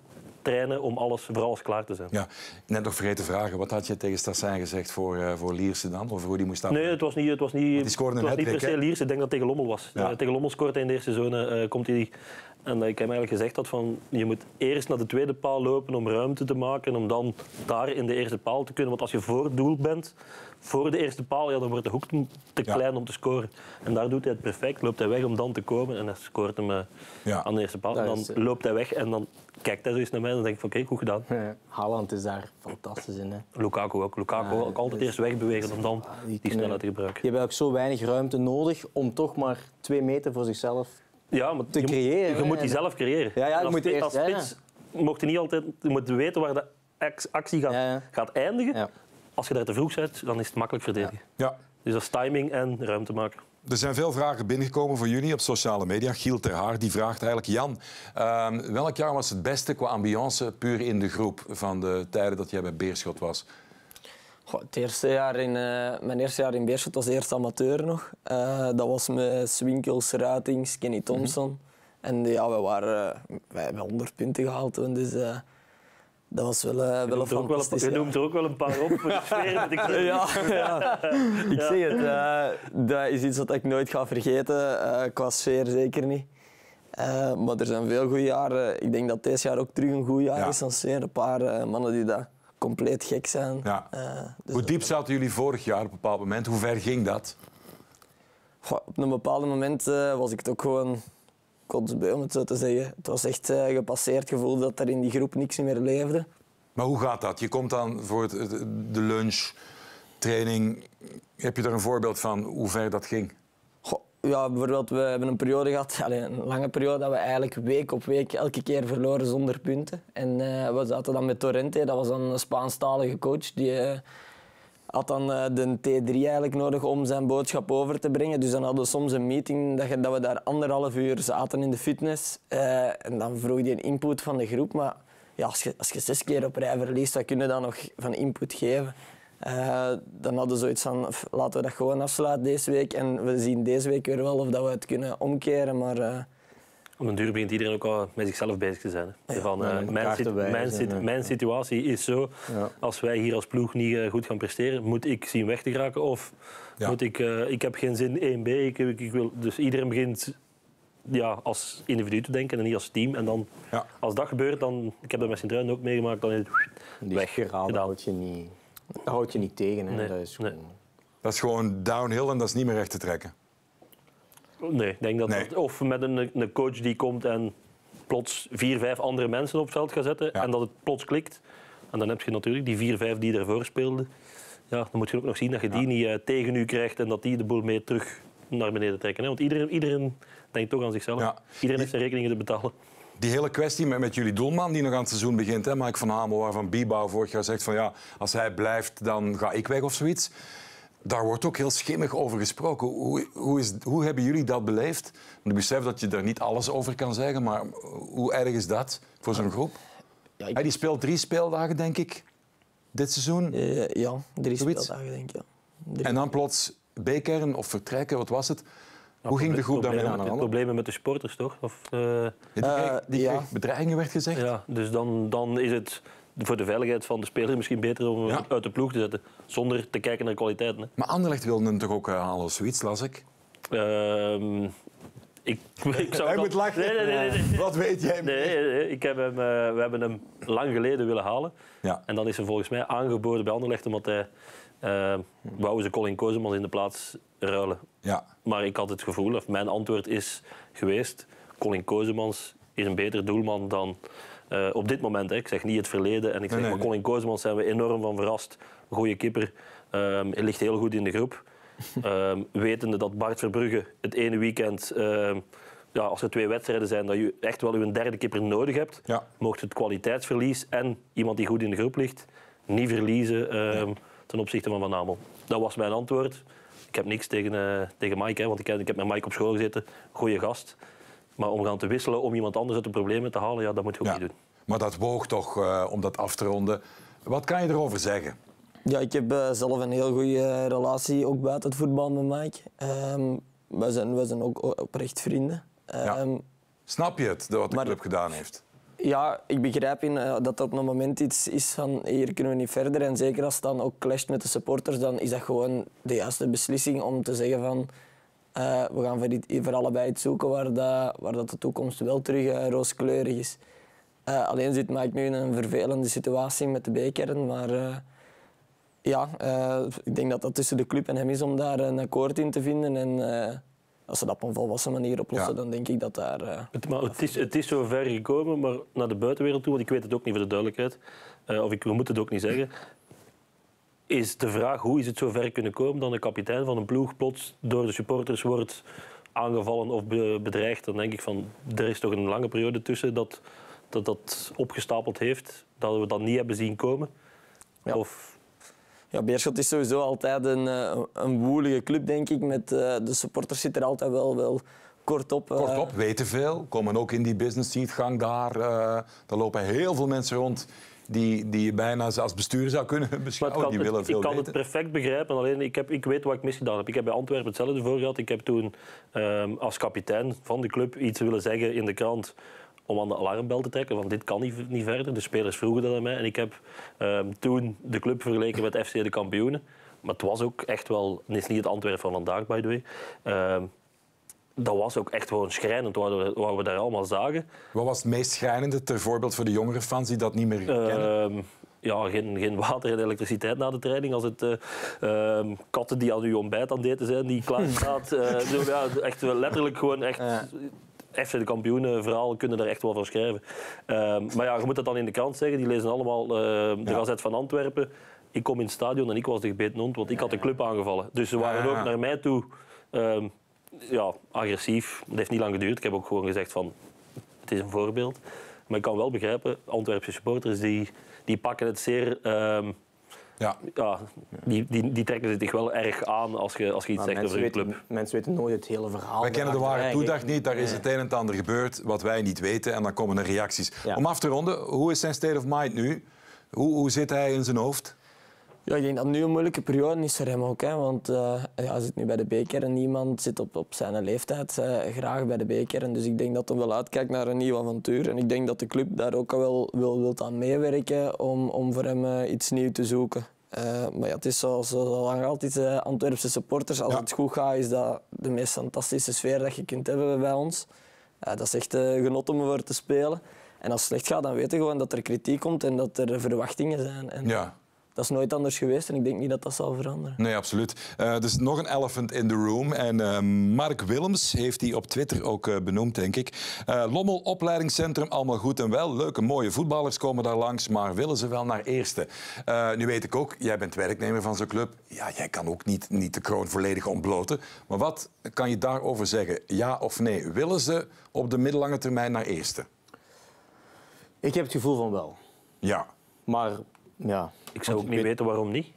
trainen om alles, voor alles klaar te zijn. Ja, net nog vergeten te vragen. Wat had je tegen Stassijn gezegd voor, eh, voor Lierse dan? Over hoe die moest? Nee, het was niet, het was niet, het was niet per se hè? Liers. Ik denk dat het tegen Lommel was. Ja. Eh, tegen Lommel scoort hij in de eerste zone. eh, komt hij En dat ik hem eigenlijk gezegd had van je moet eerst naar de tweede paal lopen om ruimte te maken en om dan daar in de eerste paal te kunnen. Want als je voor het doel bent, voor de eerste paal, ja, dan wordt de hoek te Ja. klein om te scoren. En daar doet hij het perfect. Loopt hij weg om dan te komen en hij scoort hem eh, Ja. aan de eerste paal. En Dat dan is, eh, loopt hij weg en dan kijkt hij zo eens naar mij en dan denk ik van oké, goed gedaan. Ja. Haaland is daar fantastisch in. Hè. Lukaku ook. Lukaku Ja, ook altijd dus- eerst wegbewegen om dan die die snelheid te gebruiken. Die hebben ook zo weinig ruimte nodig om toch maar twee meter voor zichzelf Ja, maar te je, creëren. je hè. moet die zelf creëren. Ja, ja, als, moet eerst- als ja, ja. spits mocht je niet altijd je moet weten waar de ac- actie gaat, Ja, ja. gaat eindigen. Ja. Als je daar te vroeg bent, dan is het makkelijk verdedigen. Ja. Dus dat is timing en ruimte maken. Er zijn veel vragen binnengekomen voor jullie op sociale media. Giel Ter Haar die vraagt eigenlijk... Jan, ehm, welk jaar was het beste qua ambiance puur in de groep... van de tijden dat jij bij Beerschot was? Goh, het eerste jaar in, eh, mijn eerste jaar in Beerschot was eerst amateur nog. Eh, dat was met Swinkels, Ruitings, Kenny Thompson. En ja, we waren, eh, wij hebben 100 punten gehaald toen, dus eh, dat was wel, eh, Je wel een er fantastisch je noemt er ook wel een paar op voor de sfeer. club. Ja, ja, ik zeg het. eh, dat is iets wat ik nooit ga vergeten. eh, qua sfeer zeker niet. Eh, maar er zijn veel goede jaren. Ik denk dat deze jaar ook terug een goed jaar Ja. is. Dan sfeer. Een paar eh, mannen die daar compleet gek zijn. Ja. Eh, dus Hoe diep zaten jullie vorig jaar op een bepaald moment? Hoe ver ging dat? Goh, op een bepaald moment eh, was ik het ook gewoon kotsbeu, om het zo te zeggen. Het was echt eh, gepasseerd gevoel dat er in die groep niks meer leefde. Maar hoe gaat dat? Je komt dan voor het, de lunch, training. Heb je er een voorbeeld van hoe ver dat ging? Ja, bijvoorbeeld, we hebben een periode gehad, een lange periode, dat we eigenlijk week op week elke keer verloren zonder punten. En eh, we zaten dan met Torrente, dat was een Spaanstalige coach. Die eh, had dan eh, de T3 eigenlijk nodig om zijn boodschap over te brengen. Dus dan hadden we soms een meeting dat, dat we daar anderhalf uur zaten in de fitness. En dan vroeg hij een input van de groep. Maar ja, als, je, als je zes keer op rij verliest, wat kun je dan nog van input geven? Eh, dan hadden we zoiets van, "F, laten we dat gewoon afsluiten deze week. En we zien deze week weer wel of dat we het kunnen omkeren. Maar eh, Op den duur begint iedereen ook al met zichzelf bezig te zijn. hè. Van, eh, mijn, elkaar te sit- wijzen, mijn, sit- ja. mijn situatie is zo. Ja. Als wij hier als ploeg niet goed gaan presteren, moet ik zien weg te geraken. Of Ja. moet ik, eh, ik heb geen zin in 1B. Ik, ik, ik wil, dus iedereen begint ja, als individu te denken en niet als team. En dan, Ja. als dat gebeurt, dan, ik heb dat met Sint-Truiden ook meegemaakt, dan is het weg. dat je niet, dat houd je niet tegen. Hè. Nee, Dat is nee. gewoon... Dat is gewoon downhill en dat is niet meer recht te trekken. Nee, ik denk dat, Nee. dat- of met een, een coach die komt en plots vier, vijf andere mensen op het veld gaat zetten Ja. en dat het plots klikt. En dan heb je natuurlijk die vier, vijf die ervoor speelden. Ja, dan moet je ook nog zien dat je die niet eh, tegen u krijgt en dat die de boel mee terug naar beneden trekken. Hè? Want iedereen, iedereen denkt toch aan zichzelf. Ja. Iedereen heeft zijn rekeningen te betalen. Die hele kwestie met, met jullie doelman die nog aan het seizoen begint, hè, Mike van Hamel, waarvan Biebouw vorig jaar zegt van ja, als hij blijft, dan ga ik weg of zoiets. Daar wordt ook heel schimmig over gesproken. Hoe, hoe, is, hoe hebben jullie dat beleefd? Want ik besef dat je er niet alles over kan zeggen, maar hoe erg is dat voor zo'n groep? ja, ik, Hij die speelt drie speeldagen, denk ik, dit seizoen. eh, ja, drie Zoiets? speeldagen denk ik. Ja. En dan plots bekeren of vertrekken, wat was het? Hoe ging de groep daarmee aan de met, hand? problemen met de sporters, toch? Of, eh, Ja, Die, Eh, kreeg, die ja. bedreigingen, werd gezegd. ja, dus dan, dan is het voor de veiligheid van de speler misschien beter om hem Ja. uit de ploeg te zetten. Zonder te kijken naar kwaliteiten. Hè. Maar Anderlecht wilde hem toch ook eh, halen of zoiets, las ik? Ehm, ik, ik zou Hij dan- moet lachen. Nee, nee, nee. nee, nee. Wat weet jij? Nee, nee, nee. Ik heb hem, we hebben hem lang geleden willen halen. Ja. En dan is hij volgens mij aangeboden bij Anderlecht omdat hij wou ze Colin Kozemans in de plaats ruilen. Ja. Maar ik had het gevoel, of mijn antwoord is geweest, Colin Kozemans is een beter doelman dan eh, op dit moment. Hè. Ik zeg niet het verleden. En ik zeg, nee, maar. Colin Kozemans zijn we enorm van verrast. Goeie kipper. Ehm, hij ligt heel goed in de groep. Ehm, wetende dat Bart Verbrugge het ene weekend, ehm, ja, als er twee wedstrijden zijn, dat je echt wel een derde kipper nodig hebt, Ja. mocht het kwaliteitsverlies en iemand die goed in de groep ligt, niet verliezen ten opzichte van Van Amel. Dat was mijn antwoord. Ik heb niks tegen, eh, tegen Mike, hè, want ik heb, ik heb met Mike op school gezeten. Goeie gast. Maar om gaan te wisselen om iemand anders uit de problemen te halen, ja, dat moet je ook ja. niet doen. Maar dat woog toch eh, om dat af te ronden. Wat kan je erover zeggen? Ja, ik heb eh, zelf een heel goede relatie, ook buiten het voetbal met Mike. Ehm wij, zijn, wij zijn ook oprecht vrienden. Ehm, Snap je het, wat de Maar- club gedaan heeft? Ja, ik begrijp in, eh, dat dat op een moment iets is van hier kunnen we niet verder. En zeker als het dan ook clasht met de supporters, dan is dat gewoon de juiste beslissing om te zeggen van Eh, we gaan voor, allebei iets zoeken waar, dat, waar dat de toekomst wel terug eh, rooskleurig is. Alleen zit Mike nu in een vervelende situatie met de B-kern, maar ja, ik denk dat dat tussen de club en hem is om daar een akkoord in te vinden. En als ze dat op een volwassen manier oplossen, Ja. dan denk ik dat daar... eh, Het, maar het, is, het is zo ver gekomen, maar naar de buitenwereld toe, want ik weet het ook niet voor de duidelijkheid, eh, of ik we moeten het ook niet zeggen, is de vraag hoe is het zo ver kunnen komen dat een kapitein van een ploeg plots door de supporters wordt aangevallen of be- bedreigd. Dan denk ik van, er is toch een lange periode tussen dat dat, dat opgestapeld heeft, dat we dat niet hebben zien komen. Ja. Of, Ja, Beerschot is sowieso altijd een, eh, een woelige club, denk ik. Met, eh, de supporters zitten er altijd wel, wel kort op. eh. Kortop, weten veel, komen ook in die business seatgang daar. eh daar lopen heel veel mensen rond die, die je bijna als bestuurder zou kunnen beschouwen. kan, die willen het- veel ik kan weten. het perfect begrijpen, alleen ik, heb, ik weet wat ik misgedaan heb. Ik heb bij Antwerpen hetzelfde voor gehad. Ik heb toen ehm, als kapitein van de club iets willen zeggen in de krant om aan de alarmbel te trekken, want dit kan niet, niet verder. De spelers vroegen dat aan mij en ik heb ehm, toen de club vergeleken met FC de kampioenen. Maar het was ook echt wel, het is niet het Antwerpen van vandaag, by the way. Ehm, dat was ook echt gewoon schrijnend wat we, wat we daar allemaal zagen. Wat was het meest schrijnende, ter voorbeeld voor de jongere fans die dat niet meer kennen? Ehm, ja, geen, geen water en elektriciteit na de training. Als het eh, ehm, katten die aan uw ontbijt aan het eten zijn, die klaar staat. eh, zo, ja, echt wel letterlijk gewoon echt... FC de kampioenen verhaal kunnen er echt wel van schrijven. Ehm, maar ja, je moet dat dan in de krant zeggen. Die lezen allemaal eh, de Ja. Gazet van Antwerpen. Ik kom in het stadion en ik was de gebeten hond, want ik had de club aangevallen. Dus ze waren ook naar mij toe ehm, ja, agressief. Het heeft niet lang geduurd. Ik heb ook gewoon gezegd van, het is een voorbeeld. Maar ik kan wel begrijpen, Antwerpse supporters die, die pakken het zeer... ehm, Ja. ja, die, die, die trekken zich wel erg aan als je, als je iets Maar zegt over je weten, club. mensen weten nooit het hele verhaal. Wij kennen de ware toedag niet, daar is het een en het ander gebeurd wat wij niet weten en dan komen er reacties. Ja. Om af te ronden, hoe is zijn state of mind nu? Hoe, hoe zit hij in zijn hoofd? Ja, ik denk dat het nu een moeilijke periode is voor hem ook. Hè, want eh, ja, hij zit nu bij de B-kern. Niemand zit op, op zijn leeftijd eh, graag bij de B-kern. Dus ik denk dat hij wel uitkijkt naar een nieuw avontuur. En ik denk dat de club daar ook al wel wil, wil aan meewerken om, om voor hem eh, iets nieuws te zoeken. Maar ja, het is zoals zo lang altijd Antwerpse supporters. Als Ja. het goed gaat, is dat de meest fantastische sfeer dat je kunt hebben bij ons. Dat is echt genot om voor te spelen. En als het slecht gaat, dan weten we gewoon dat er kritiek komt en dat er verwachtingen zijn. En Ja, dat is nooit anders geweest en ik denk niet dat dat zal veranderen. nee, absoluut. Eh, er is nog een elephant in the room. En eh, Mark Willems heeft die op Twitter ook eh, benoemd, denk ik. Eh, Lommel opleidingscentrum, allemaal goed en wel. Leuke, mooie voetballers komen daar langs, maar willen ze wel naar eerste? Eh, nu weet ik ook, jij bent werknemer van zo'n club. Ja, jij kan ook niet, niet de kroon volledig ontbloten. Maar wat kan je daarover zeggen? Ja of nee? Willen ze op de middellange termijn naar eerste? Ik heb het gevoel van wel. Ja. Maar ja. Ik zou ook ik niet weet- weten waarom niet.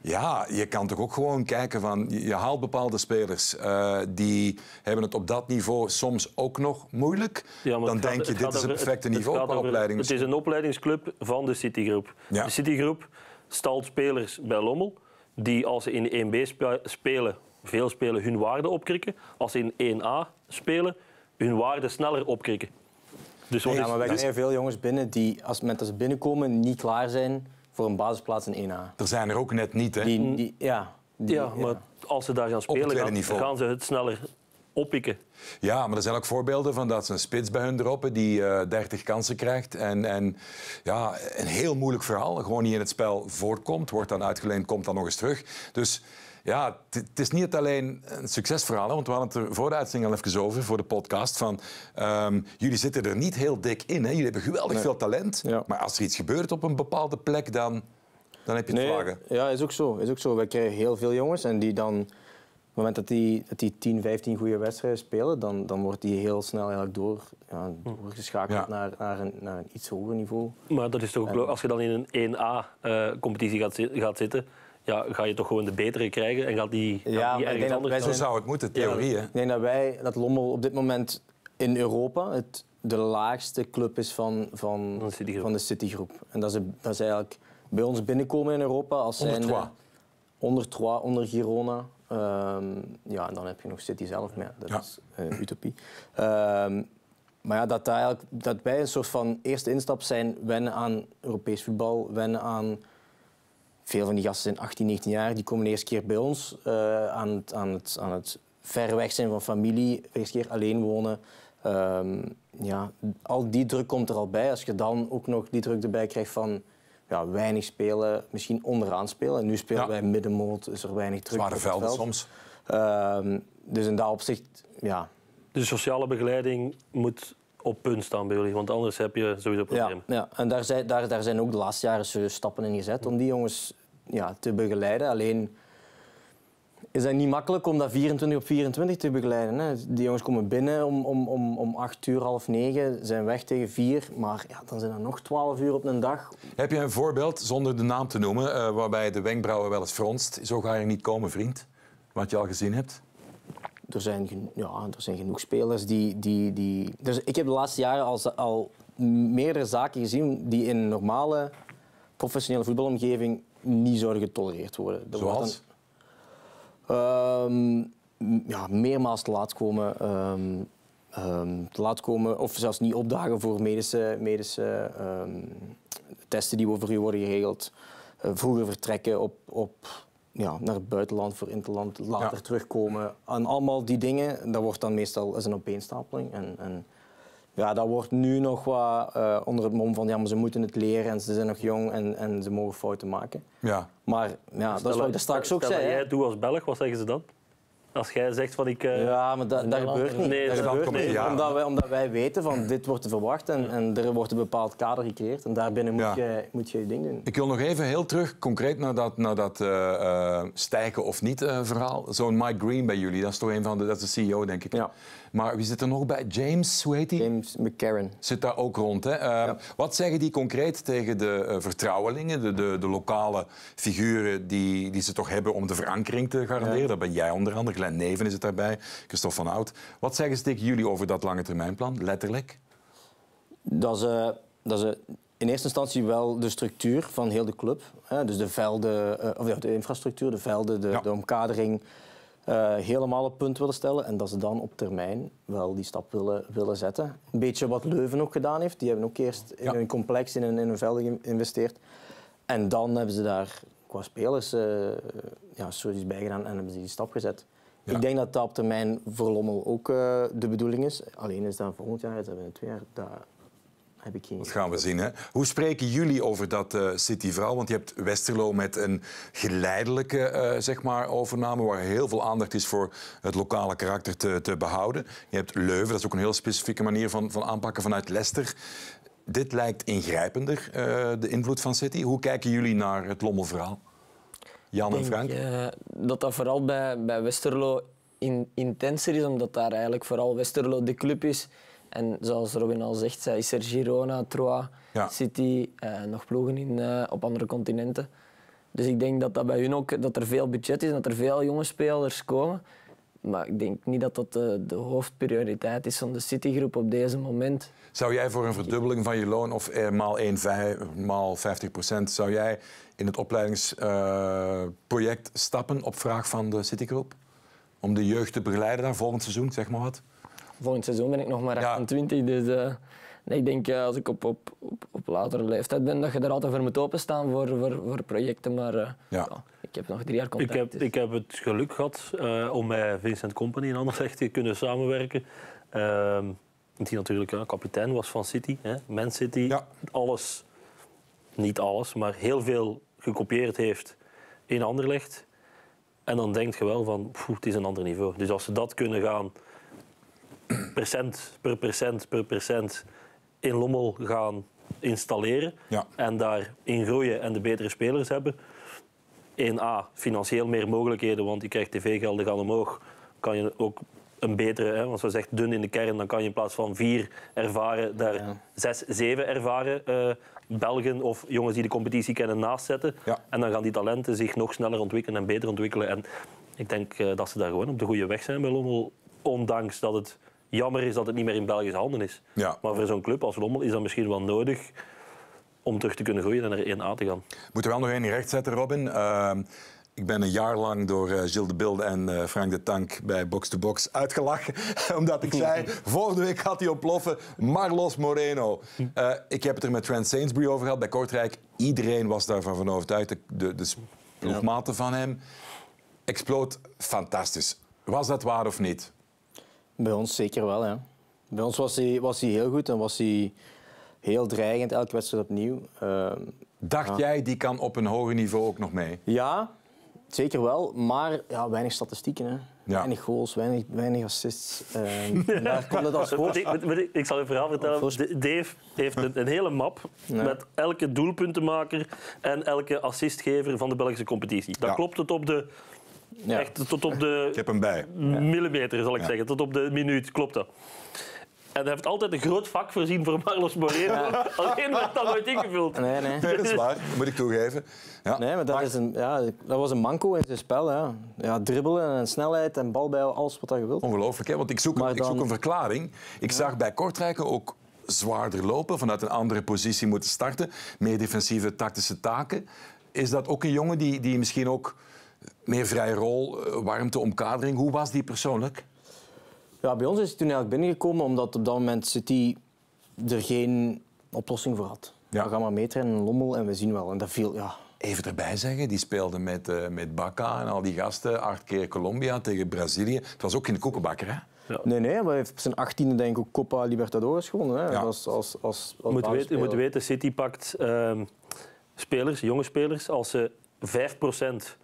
Ja, je kan toch ook gewoon kijken van... Je haalt bepaalde spelers eh, die hebben het op dat niveau soms ook nog moeilijk. Ja, maar Dan gaat- denk je, dit is het perfecte het niveau qua opleiding. Het is een opleidingsclub van de Citygroep. Ja. De Citygroep stalt spelers bij Lommel die als ze in de 1B spe- spelen, veel spelen, hun waarde opkrikken. Als ze in 1A spelen, hun waarde sneller opkrikken. Dus wat Ja, maar wij dus- krijgen veel jongens binnen die, als moment dat ze binnenkomen, niet klaar zijn voor een basisplaats in 1A. Er zijn er ook net niet, hè? Die, die, ja, die- ja, maar als ze daar gaan spelen, gaan, niveau. gaan ze het sneller oppikken. Ja, maar er zijn ook voorbeelden van dat ze een spits bij hun droppen die eh 30 kansen krijgt. En, en ja, een heel moeilijk verhaal. Gewoon niet in het spel voortkomt, wordt dan uitgeleend, komt dan nog eens terug. Dus ja, het is niet alleen een succesverhaal. Hè, want we hadden het er voor de uitzending al even over, voor de podcast. Van, ehm, jullie zitten er niet heel dik in. Hè. Jullie hebben geweldig veel talent. Ja. Maar als er iets gebeurt op een bepaalde plek, dan, dan heb je het Nee, vlaggen. ja, is ook zo. Is ook zo. Wij krijgen heel veel jongens en die dan, op het moment dat die, dat die 10, 15 goede wedstrijden spelen, dan, dan wordt die heel snel eigenlijk door, ja, doorgeschakeld Ja. naar, naar, een, naar een iets hoger niveau. Maar dat is toch ook, als je dan in een 1A-competitie gaat, zi- gaat zitten, ja, ga je toch gewoon de betere krijgen en gaat die, Ja, gaat die ergens anders wij Zo zijn- zou het moeten, theorie. hè. Ik denk dat wij, dat Lommel op dit moment in Europa het, de laagste club is van, van, Van de Citygroep. En dat ze, dat ze eigenlijk bij ons binnenkomen in Europa als Onder zijn Troyes. onder Troyes, onder Girona. Ehm, ja, en dan heb je nog City zelf, maar ja, dat Ja. is een utopie. Ehm, maar ja, dat, dat, eigenlijk, dat wij een soort van eerste instap zijn, wennen aan Europees voetbal, wennen aan... Veel van die gasten zijn 18, 19 jaar, die komen de eerste keer bij ons eh, aan, het, aan, het, aan het ver weg zijn van familie, eerst keer alleen wonen. Ehm, ja, al die druk komt er al bij. Als je dan ook nog die druk erbij krijgt van ja, weinig spelen, misschien onderaan spelen. En nu spelen Ja. wij middenmoot, is er weinig druk Zware velden veld. soms. Ehm, dus in dat opzicht, ja, De sociale begeleiding moet op punt staan bij jullie, want anders heb je sowieso Ja, problemen. ja. en daar zijn, daar, daar zijn ook de laatste jaren stappen in gezet om die jongens ja, te begeleiden. Alleen is dat niet makkelijk om dat 24 op 24 te begeleiden. Hè. Die jongens komen binnen om, om, om, om 8 uur, half 9, zijn weg tegen 4. Maar ja, dan zijn er nog 12 uur op een dag. Heb je een voorbeeld, zonder de naam te noemen, eh, waarbij de wenkbrauwen wel eens fronst? Zo ga je niet komen, vriend. Wat je al gezien hebt? Er zijn, ja, er zijn genoeg spelers die... die, die dus ik heb de laatste jaren al, al meerdere zaken gezien die in een normale professionele voetbalomgeving niet zouden getolereerd worden. Er Zoals? Ehm, ja, meermaals te laat komen. ehm, ehm, te laat komen of zelfs niet opdagen voor medische, medische testen die voor u worden geregeld. Eh, vroeger vertrekken op, op, ja, naar het buitenland voor interland, later Ja. terugkomen. En allemaal die dingen, dat wordt dan meestal is een opeenstapeling. En, en ja, dat wordt nu nog wat eh, onder het mom van ja, maar ze moeten het leren en ze zijn nog jong en, en ze mogen fouten maken. Ja. Maar ja, dat is wat ik straks ook zei. jij als Belg, wat zeggen ze dan? Als jij zegt van ik... eh, Ja, maar dat, dat Nederland- gebeurt niet. Nee, dat dat gebeurt niet. ja. Omdat, wij, omdat wij weten van dit wordt verwacht en, en er wordt een bepaald kader gecreëerd. En daarbinnen moet, Ja. je, moet je je ding doen. Ik wil nog even heel terug, concreet naar dat, naar dat eh, eh, stijgen of niet eh, verhaal. Zo'n Mike Green bij jullie, dat is toch een van de, dat is de CEO, denk ik. Ja. Maar wie zit er nog bij? James, hoe heet die? James McCarron. Zit daar ook rond. Hè? Eh, Wat zeggen die concreet tegen de eh, vertrouwelingen, de, de, de lokale figuren die, die ze toch hebben om de verankering te garanderen? Ja. Dat ben jij onder andere, Glenn Neven is het daarbij, Christophe van Oud. Wat zeggen ze tegen jullie over dat lange termijnplan, letterlijk? Dat is, eh, dat in eerste instantie wel de structuur van heel de club. Hè? Dus de velden, eh, of ja, de infrastructuur, de velden, de, Ja. de omkadering eh, helemaal op punt willen stellen. En dat ze dan op termijn wel die stap willen, willen zetten. Een beetje wat Leuven ook gedaan heeft. Die hebben ook eerst in Ja. hun complex, in hun, in hun velden geïnvesteerd. En dan hebben ze daar qua spelers eh ja, zoiets bij gedaan en hebben ze die stap gezet. Ja. Ik denk dat dat op termijn voor Lommel ook eh, de bedoeling is. Alleen is dat volgend jaar, dat binnen twee jaar, dat heb ik geen Dat gaan we zien. Hè? Hoe spreken jullie over dat eh City-verhaal? Want je hebt Westerlo met een geleidelijke eh, zeg maar, overname... waar heel veel aandacht is voor het lokale karakter te, te behouden. Je hebt Leuven, dat is ook een heel specifieke manier van, van aanpakken vanuit Leicester. Dit lijkt ingrijpender, eh, de invloed van City. Hoe kijken jullie naar het Lommel-verhaal? Jan en Ik Frank? denk dat dat vooral bij, bij Westerlo in, intenser is, omdat daar eigenlijk vooral Westerlo de club is. En zoals Robin al zegt, zij is er Girona, Troyes, Ja. City, eh, nog ploegen in, eh, op andere continenten. Dus ik denk dat dat bij hun ook dat er veel budget is en dat er veel jonge spelers komen. Maar ik denk niet dat dat de, de hoofdprioriteit is van de Citygroep op deze moment. Zou jij voor een verdubbeling van je loon of eh, maal 1, vij- maal 50 procent... zou jij in het opleidingsproject stappen op vraag van de Citygroep? Om de jeugd te begeleiden daar volgend seizoen, zeg maar wat? Volgend seizoen ben ik nog maar Ja. 28, dus eh, nee, ik denk eh, als ik op, op, op, op latere leeftijd ben, dat je er altijd voor moet openstaan voor, voor, voor projecten. Maar eh, Ja. ja, ik heb nog drie jaar Ik contract. heb, dus- ik heb het geluk gehad eh, om met Vincent Company in Anderlecht te kunnen samenwerken. Ehm, die natuurlijk ja, kapitein was van City, hè, Man City. Ja. Alles, niet alles, maar heel veel gekopieerd heeft in Anderlecht. En dan denk je wel van, poeh, het is een ander niveau. Dus als ze dat kunnen gaan, percent per percent per percent in Lommel gaan installeren Ja. en daarin groeien en de betere spelers hebben, 1A, financieel meer mogelijkheden, want je krijgt tv-gelden gaan omhoog. Kan je ook een betere, hè, want zoals zegt dun in de kern, dan kan je in plaats van vier ervaren, daar Ja. zes, zeven ervaren eh, Belgen of jongens die de competitie kennen naast zetten. Ja. En dan gaan die talenten zich nog sneller ontwikkelen en beter ontwikkelen. En ik denk eh, dat ze daar gewoon op de goede weg zijn bij Lommel, ondanks dat het jammer is dat het niet meer in Belgische handen is. Ja. Maar voor zo'n club als Lommel is dat misschien wel nodig om terug te kunnen groeien en naar 1A te gaan. Moeten we wel nog één rechtzetten, Robin. Ehm, ik ben een jaar lang door eh, Gilles de Bilde en eh, Frank de Tank bij Box to Box uitgelachen. omdat ik zei, volgende week gaat hij ontploffen. Marlos Moreno. Eh, ik heb het er met Trent Sainsbury over gehad bij Kortrijk. Iedereen was daarvan van overtuigd. De, de, de ploegmaten van hem. Exploot, fantastisch. Was dat waar of niet? Bij ons zeker wel, ja. Bij ons was hij, was hij heel goed en was hij heel dreigend, elke wedstrijd opnieuw. Ehm, Dacht jij, die kan op een hoger niveau ook nog mee? ja, zeker wel, maar ja, weinig statistieken. Hè. Ja. Weinig goals, weinig, weinig assists. Ehm, daar komt het als voor. ik, ik, ik zal je een verhaal vertellen. Dave heeft een, een hele map met elke doelpuntenmaker en elke assistgever van de Belgische competitie. Dat Ja. klopt tot op de, Ja. echt, tot op de Ik heb hem bij. millimeter, zal ik Ja. zeggen. Tot op de minuut, klopt dat. En hij heeft altijd een groot vak voorzien voor Marlos Moreno. Alleen werd dat nooit ingevuld. Nee, nee. Nee, dat is waar. Dat moet ik toegeven. Ja. Nee, maar dat, is een, ja, dat was een manco in zijn spel. Ja. Ja, dribbelen en snelheid en balbijl, alles wat je wilt. Ongelooflijk, hè? want ik zoek, Maar ik zoek een verklaring. Ik zag bij Kortrijken ook zwaarder lopen, vanuit een andere positie moeten starten, meer defensieve tactische taken. Is dat ook een jongen die, die misschien ook meer vrije rol, eh, warmte, omkadering, hoe was die persoonlijk? Ja, bij ons is hij toen eigenlijk binnengekomen omdat op dat moment City er geen oplossing voor had. Ja. We gaan maar meetrainen in Lommel en we zien wel. En dat viel, ja, Even erbij zeggen, die speelde met, eh met Baca en al die gasten, acht keer Colombia tegen Brazilië. Het was ook in de koekenbakker, hè? Nee, nee, maar hij heeft op zijn achttiende denk ik ook Copa Libertadores gewonnen. Hè. Ja. Als, als, als, moet, weten, je moet weten, City pakt ehm, spelers, jonge spelers, als ze 5%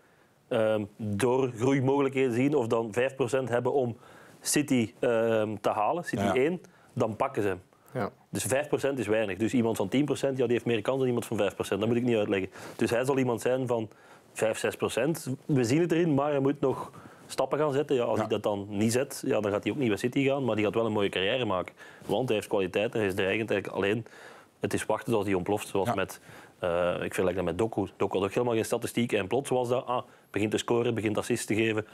ehm, door groeimogelijkheden zien of dan 5% hebben om City ehm, te halen, City Ja. 1, dan pakken ze hem. Ja. Dus 5% is weinig. Dus iemand van 10% ja, die heeft meer kans dan iemand van 5%. Dat moet ik niet uitleggen. Dus hij zal iemand zijn van 5, 6%. We zien het erin, maar hij moet nog stappen gaan zetten. Ja, als Ja. hij dat dan niet zet, ja, dan gaat hij ook niet bij City gaan. Maar die gaat wel een mooie carrière maken. Want hij heeft kwaliteit, hij is dreigend. Eigenlijk alleen het is wachten tot hij ontploft. Zoals Ja. met, eh, ik vergelijk dat met Doku. Doku had ook helemaal geen statistiek. En plots was dat, ah, begint te scoren, begint assist te geven.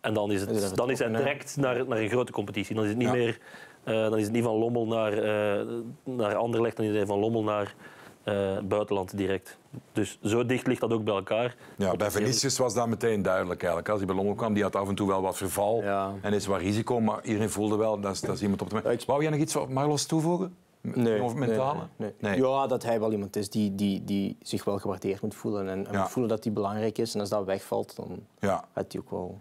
En dan is, het, dan is hij direct naar, naar een grote competitie. Dan is het niet Ja. meer... eh, dan is het niet van Lommel naar, eh naar Anderlecht, dan is het van Lommel naar eh, buitenland direct. Dus zo dicht ligt dat ook bij elkaar. Ja, bij Vinicius was dat meteen duidelijk eigenlijk. Als hij bij Lommel kwam, die had af en toe wel wat verval Ja. en is wat risico, maar iedereen voelde wel dat is, dat is iemand op de Wou jij nog iets van Marlos toevoegen? Nee, Of mentale? nee, nee, nee. Ja, dat hij wel iemand is die, die, die zich wel gewaardeerd moet voelen. En, en Ja. moet voelen dat hij belangrijk is. En als dat wegvalt, dan Ja. gaat hij ook wel...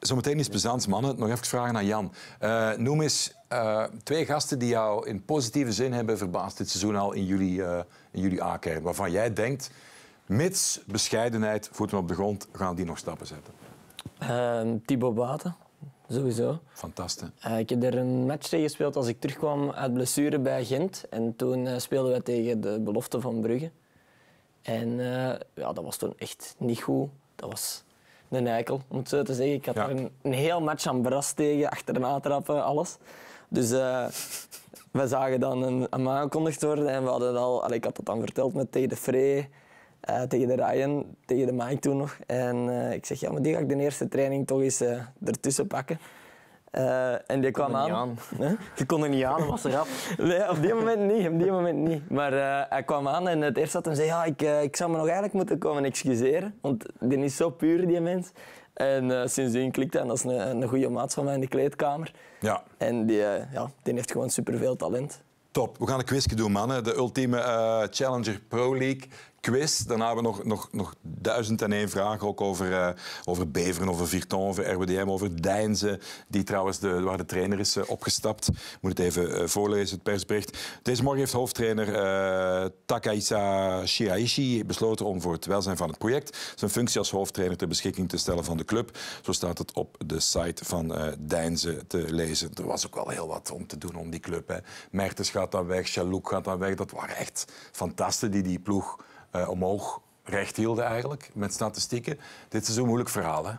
Zometeen is plezants, mannen. Nog even vragen aan Jan. Eh, noem eens eh, twee gasten die jou in positieve zin hebben verbaasd dit seizoen al in jullie, eh in jullie A-kern. Waarvan jij denkt, mits bescheidenheid, voeten op de grond, gaan die nog stappen zetten. Ehm Thibaut Baten, sowieso. Fantastisch. Eh, ik heb er een match tegen gespeeld als ik terugkwam uit blessure bij Gent. En toen eh, speelden wij tegen de belofte van Brugge. En eh, ja, dat was toen echt niet goed. Dat was een eikel, om het zo te zeggen. Ik had Ja. er een, een heel match aan Bras tegen, achterna trappen, alles. Dus we zagen dan een, een aangekondigd worden en we hadden al, ik had dat dan verteld met tegen de Frey, eh, tegen de Ryan, tegen de Mike toen nog. En eh, ik zeg, ja, maar die ga ik de eerste training toch eens eh, ertussen pakken. Eh, en die kwam aan. Je kon er niet aan, was eraf. Nee, op die moment niet. Op die moment niet. Maar eh, hij kwam aan en het eerste dat hij zei, ja, ik, ik zou me nog eigenlijk moeten komen excuseren. Want die is zo puur, die mens. En eh, sindsdien klikt hij en dat is een, een goede maat van mij in de kleedkamer. Ja, En die, ja, die heeft gewoon superveel talent. top. We gaan een quizje doen, mannen. De ultieme eh, Challenger Pro League quiz. Daarna hebben we nog, nog, nog duizend en één vragen ook over, eh, over Beveren, over Virton, over RWDM, over Deinze, die trouwens de, waar de trainer is eh, opgestapt. Ik moet het even eh, voorlezen, het persbericht. Deze morgen heeft hoofdtrainer Takaisa Shiraishi besloten om voor het welzijn van het project zijn functie als hoofdtrainer ter beschikking te stellen van de club. Zo staat het op de site van eh Deinze te lezen. Er was ook wel heel wat om te doen om die club. Hè. Mertens gaat dan weg, Chalouk gaat dan weg. Dat waren echt fantasten die die ploeg eh, omhoog recht hielden eigenlijk, met statistieken. Dit is een moeilijk verhaal. Hè?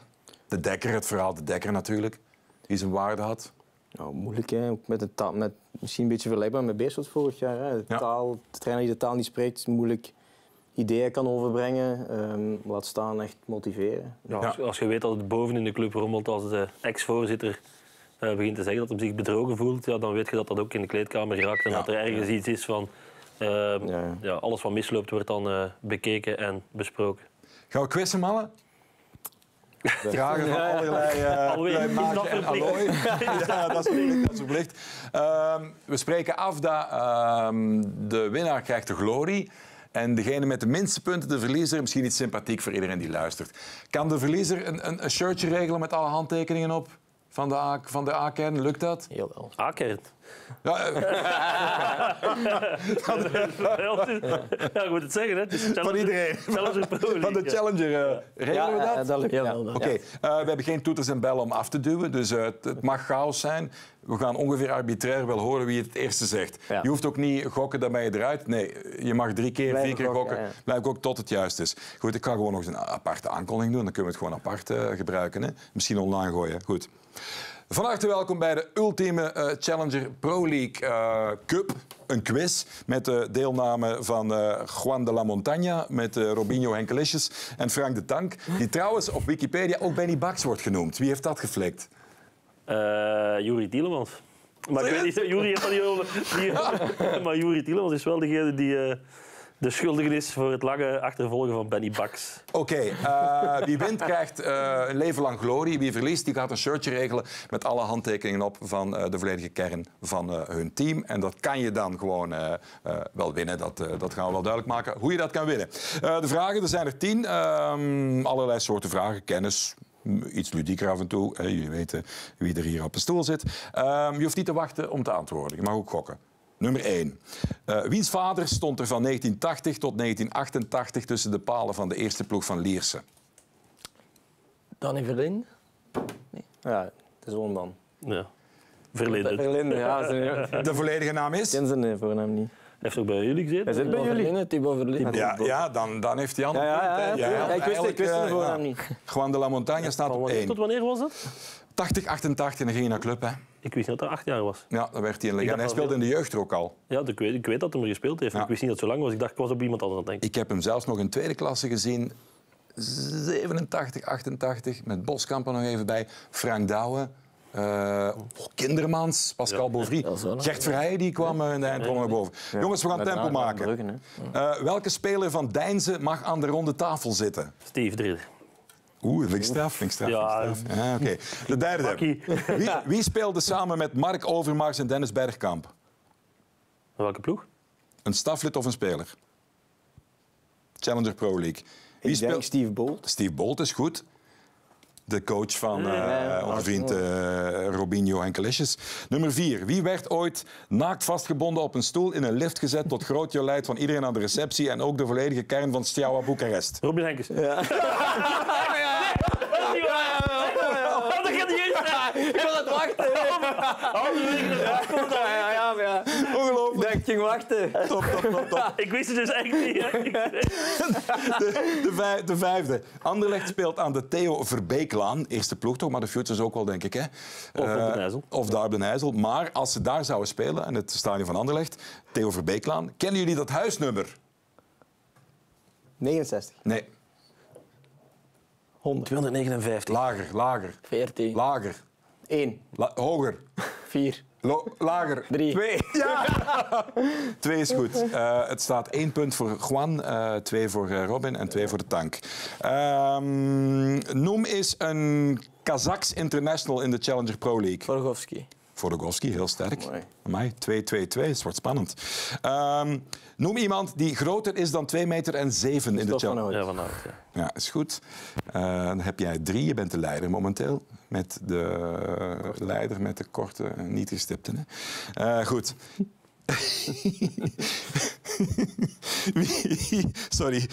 De Dekker, het verhaal de Dekker natuurlijk, die zijn waarde had. Nou, moeilijk, hè. Ook met, de taal, met misschien een beetje vergelijkbaar met Beerschot vorig jaar. Hè. De, Ja. taal, de trainer die de taal niet spreekt, moeilijk ideeën kan overbrengen. ehm, laat staan echt motiveren. Ja, Ja. als, als je weet dat het boven in de club rommelt als de ex-voorzitter eh, begint te zeggen dat hij zich bedrogen voelt, ja, dan weet je dat dat ook in de kleedkamer raakt en Ja. dat er ergens iets is van... eh, Ja, ja. ja, alles wat misloopt wordt dan eh, bekeken en besproken. Gaan we quizzen, mannen? Vragen van allerlei, eh Alweer, maatje dat en allooi. ja, dat is verplicht. Dat is verplicht. Ehm, we spreken af dat ehm, de winnaar krijgt de glorie. En degene met de minste punten, de verliezer, misschien iets sympathiek voor iedereen die luistert. Kan de verliezer een, een, een shirtje regelen met alle handtekeningen op? Van de, A- van de A-kern? Lukt dat? Jawel. Akert. Ja, eh, Ja, ik moet het zeggen, hè. Het is van iedereen. Van de ja. Challenger. eh, regelen we Ja, dat? eh, dat lukt. Ja. dat- Oké, eh, we hebben geen toeters en bellen om af te duwen, dus eh, het, het mag chaos zijn. We gaan ongeveer arbitrair wel horen wie het eerste zegt. Ja. Je hoeft ook niet gokken, dan ben je eruit. Nee, je mag drie keer, vier keer gokken. gokken, ja. Blijf ook tot het juist is. Goed, ik kan gewoon nog eens een aparte aankondiging doen. Dan kunnen we het gewoon apart eh, gebruiken. Hè? Misschien online gooien. Goed. Van harte welkom bij de ultieme eh, Challenger Pro League eh, Cup. Een quiz met de deelname van eh, Juan de la Montaña, met Robinho Henkelisjes en Frank de Tank. Die trouwens op Wikipedia ook Benny Bax wordt genoemd. Wie heeft dat geflikt? Juri Tielemans. Maar ik Zeg weet niet, Juri heeft dat niet maar Juri Tielemans is wel degene die de schuldige is voor het lange achtervolgen van Benny Bax. Oké, eh, wie wint krijgt eh, een leven lang glorie. Wie verliest, die gaat een shirtje regelen met alle handtekeningen op van eh, de volledige kern van hun team. En dat kan je dan gewoon wel winnen. Dat, dat gaan we wel duidelijk maken, hoe je dat kan winnen. De vragen, er zijn er tien. Ehm, allerlei soorten vragen, kennis. m, Iets ludieker af en toe. jullie weten wie er hier op de stoel zit. Ehm, je hoeft niet te wachten om te antwoorden. Je mag ook gokken. Nummer 1. wiens vader stond er van 1980 tot 1988 tussen de palen van de eerste ploeg van Lierse? Danny Verlinde. Ja, de zoon dan. Ja. Verleden. Hij Verlinde, ja. De volledige naam is? ken zijn eh, voornaam niet. heeft ook bij jullie gezeten. Hij zit bij jullie. Verlinde, Thibaut Verlinde. Ja, ja dan, dan heeft hij Ja, andere ja, ja. ja, ja, ik wist, ik wist eh, voornaam ja. niet. Juan de la Montaña staat op wanneer 1. tot wanneer was dat? 80, 88 en dan ging je naar club. Hè. Ik wist niet dat hij acht jaar was. Ja, dan werd hij een legende. Hij speelde in de jeugd er ook al. Ja, ik weet, ik weet dat hij er gespeeld heeft. maar Ja. Ik wist niet dat het zo lang was. Ik dacht, ik was op iemand anders aan het denken. Ik heb hem zelfs nog in tweede klasse gezien. 87, 88, met Boskamp er nog even bij. Frank Douwe. eh, oh, Kindermans, Pascal Ja. Bovry. Gert Verheijen die kwam eh, in de eindronde naar boven. Jongens, we gaan Met tempo maken. Bruggen. Eh, welke speler van Deinze mag aan de ronde tafel zitten? Steve Drille. Oeh, vind ik straf, vind ik straf. Ja. vind ik straf. De derde. Wie, wie speelde samen met Mark Overmars en Dennis Bergkamp? Welke ploeg? Een staflid of een speler? Challenger Pro League. Wie Ik speelt? Steve Bolt. Steve Bolt is goed. De coach van eh, ja, onze vriend eh, Robinho Henkelisjes. Nummer vier. Wie werd ooit naakt vastgebonden op een stoel in een lift gezet tot groot jolijt van iedereen aan de receptie en ook de volledige kern van Steaua Boekarest? Robin Henkes. Ja. Ik wil het wachten. Ja, ja, ja, maar ja. Ongelooflijk. Ik ging wachten. Top, top, top, top. Ik wist het dus eigenlijk niet. hè. De, de, vij- de vijfde. Anderlecht speelt aan de Theo Verbeeklaan. Eerste ploeg toch, maar de Futures ook wel, denk ik. Hè? Of op Eh, Den IJssel. Of daar op Den IJssel. Maar als ze daar zouden spelen, in het stadion van Anderlecht, Theo Verbeeklaan, kennen jullie dat huisnummer? 69. Nee, 100. 259. lager, lager, 14. lager, 1. la- hoger, 4. Lo- lager. 3. 2. Twee is goed. Eh, het staat één punt voor Juan, eh, twee voor eh, Robin en twee voor de tank. Ehm, noem eens een Kazaks international in de Challenger Pro League. Borgovski. Vodogowski, heel sterk. Amai, 2-2-2, het wordt spannend. Ehm, noem iemand die groter is dan 2 meter en 7 in de. Hout. Ja, van Aert, ja. Ja, is goed. Eh, dan heb jij drie, je bent de leider momenteel. Met de leider met de korte, eh, niet gestipte. Hè? Eh, goed. Wie, sorry.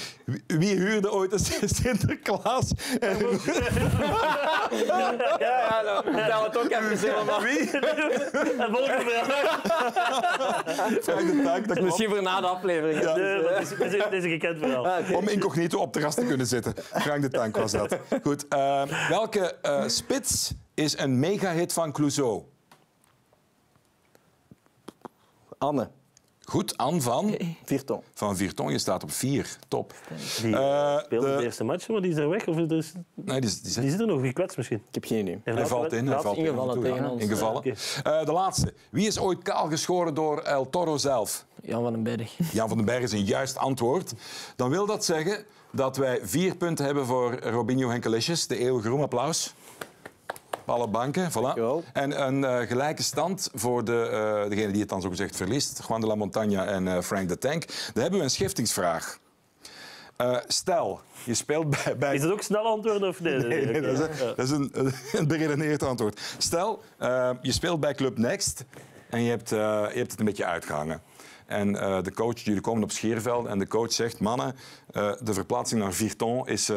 Wie, huurde ooit een Sinterklaas? En Ja, ja, nou, vertel het ook even helemaal. wie? En volgende vraag. De Taak, dat. Misschien voor na de aflevering. Ja. Nee, dat is, dit is, dit is een gekend verhaal. Ah. Om incognito op terras te kunnen zitten. Frank de Tank was dat. Goed. eh, welke eh, spits is een megahit van Clouseau? Anne. Goed, Anne van, Virton. van Virton. Je staat op vier. Top. Die Eh, speelde de- de eerste match, maar die is er weg. Of er is, Nee, die, is- die, die zit er nog gekwetst misschien. Ik heb geen idee. hij valt in. Hij valt in. ingevallen tegen ja. ons. Ingevallen. Oké. Eh, de laatste. Wie is ooit kaal geschoren door El Toro zelf? Jan van den Berg. Jan van den Berg is een juist antwoord. Dan wil dat zeggen dat wij vier punten hebben voor Robinho Henkelisjes. De eeuwige roem. Alle banken, voilà. En een eh, gelijke stand voor de, eh, degene die het dan zogezegd verliest. Juan de la Montaña en eh, Frank de Tank. Dan hebben we een schiftingsvraag. Stel, je speelt bij... bij Is het ook snel antwoorden of nee? Nee, nee, dat is, Oké. dat is een, een beredeneerd antwoord. Stel, je speelt bij Club Next en je hebt, je hebt het een beetje uitgehangen. En de coach, jullie komen op Scheerveld en de coach zegt... Mannen, de verplaatsing naar Virton is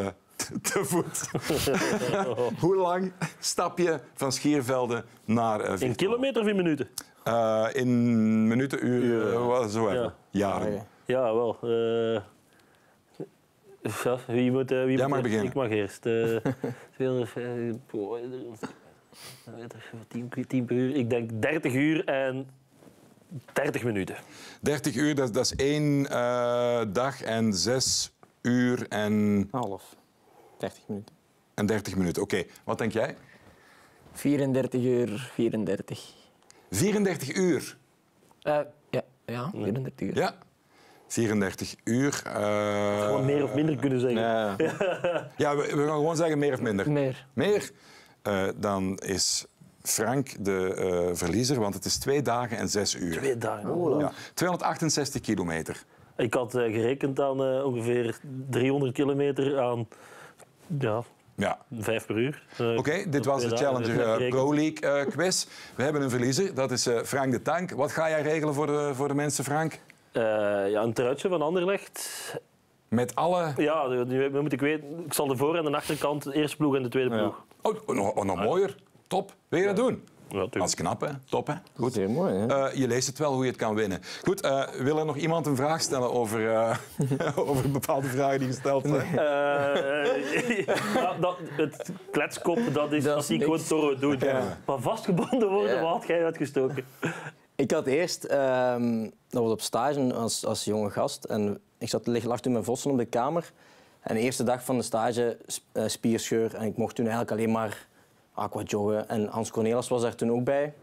te- voet. Hoe lang stap je van Schiervelden naar eh In kilometer of in minuten? Eh, in minuten, uren, eh, wat- zo even. Ja. Jaren. Ja, Ja, wel. eh ja, wie moet, eh, wie Jij moet mag beginnen. Ik mag eerst. eh eh, eh, tien per uur. Ik denk 30 uur en 30 minuten. 30 uur, dat, dat is één eh, dag en zes uur en, Half. 30 minuten. en 30 minuten. Oké, wat denk jij? 34 uur 34. 34 uur. Eh, ja, ja, 34 uur. Ja. 34 uur. eh, Gewoon meer of minder kunnen zeggen. Ja. ja, we, we gaan gewoon zeggen meer of minder. Meer. Meer. Eh, dan is Frank de eh, verliezer, want het is twee dagen en zes uur. Twee dagen. Ja. 268 kilometer. Ik had eh, gerekend aan eh, ongeveer 300 kilometer aan ja, Ja. 5 per uur. Eh, Oké, dit was de Challenger eh. Pro League eh, quiz. We hebben een verliezer, dat is Frank de Tank. Wat ga jij regelen voor de, voor de mensen, Frank? Ja, een truitje van Anderlecht. Met alle... Ja, nu moet ik weten. Ik zal de voor- en de achterkant, de eerste ploeg en de tweede ploeg. Oh, nog, oh, nog mooier. Top. Wil je dat doen? Ja. Dat is knap, hè? Top, hè? Goed. Zeer mooi, hè? Eh, je leest het wel hoe je het kan winnen. Goed, eh, wil er nog iemand een vraag stellen over, eh, over bepaalde vragen die gesteld zijn? Eh, ja, dat, het kletskop, dat is gewoon niks. Toro doen. Ja. Maar vastgebonden worden, Ja. wat had jij uitgestoken? Ik had eerst, ehm, dat was op stage als, als jonge gast. En ik zat lag toen met Vossen op de kamer. En de eerste dag van de stage, sp- eh, spierscheur. En ik mocht toen eigenlijk alleen maar aqua joggen. En Hans Cornelis was daar toen ook bij.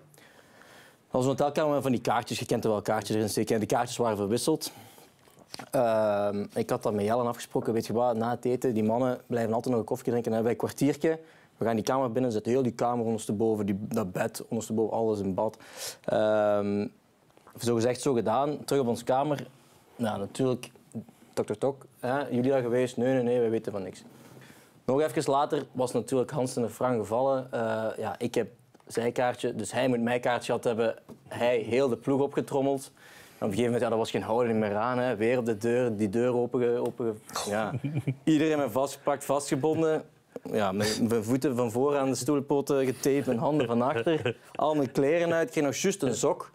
Dat was een hotelkamer van die kaartjes. Je kent er wel kaartjes erin steken. En die kaartjes waren verwisseld. Ehm, ik had dat met Jellen afgesproken. Weet je wat, na het eten, die mannen blijven altijd nog een koffie drinken. En wij een kwartiertje. We gaan die kamer binnen, zetten heel die kamer ondersteboven, die, dat bed ondersteboven, alles in bad. Ehm zo gezegd, zo gedaan. Terug op onze kamer. Nou, natuurlijk, tok, tok, tok. Jullie daar geweest? Nee, nee, nee, wij weten van niks. Nog even later was natuurlijk Hans en Frank gevallen. Eh, ja, ik heb zijn kaartje, dus hij moet mijn kaartje gehad hebben. Hij heel de ploeg opgetrommeld. En op een gegeven moment, ja, er was geen houding meer aan. Hè. Weer op de deur, die deur open, open ja. Iedereen me vastgepakt, vastgebonden. Ja, mijn voeten van voor aan de stoelpoten getaped, mijn handen van achter. Al mijn kleren uit. Ik kreeg nog juist een sok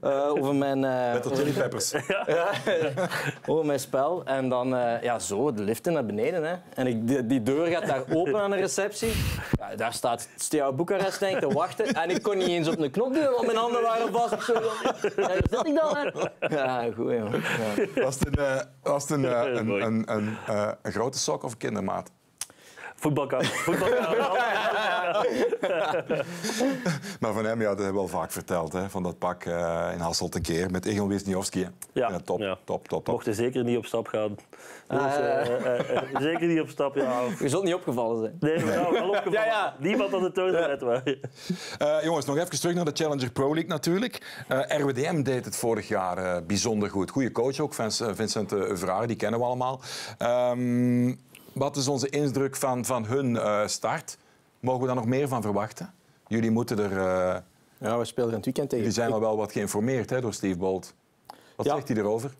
eh, over mijn... eh, Met de chili peppers. ja, over mijn spel. En dan eh, ja, zo de lift in naar beneden. Hè. En ik, die, die deur gaat daar open aan de receptie. Ja, daar staat Steaua Boekarest denk te wachten. En ik kon niet eens op een knop duwen, want mijn handen waren vast. Zo, ja, zit ik dan. Ja, goed, joh. Ja. Was het een, eh, was het een, eh, een, een, een, eh, een grote sok of een kindermaat? Voetbalkamer. Maar van hem, ja, dat hebben we al vaak verteld, hè, van dat pak eh, in Hasselt een keer met Egil Wisniewski. Ja, top, ja. top, top, top. Mochten zeker niet op stap gaan. Dus, Ah, eh, eh, eh, zeker niet op stap, ja. Je zult niet opgevallen zijn. Nee, we gaan wel opgevallen. Ja, ja. Niemand had het waren. Eh, jongens, nog even terug naar de Challenger Pro League natuurlijk. Eh, RWDM deed het vorig jaar eh, bijzonder goed. Goede coach ook, Vince- Vincent Vraar, die kennen we allemaal. Ehm, wat is onze indruk van, van hun eh, start? Mogen we daar nog meer van verwachten? Jullie moeten er... eh, Ja, we speelden het weekend tegen. jullie zijn al wel wat geïnformeerd hè, door Steve Bolt. Wat Ja. zegt hij erover?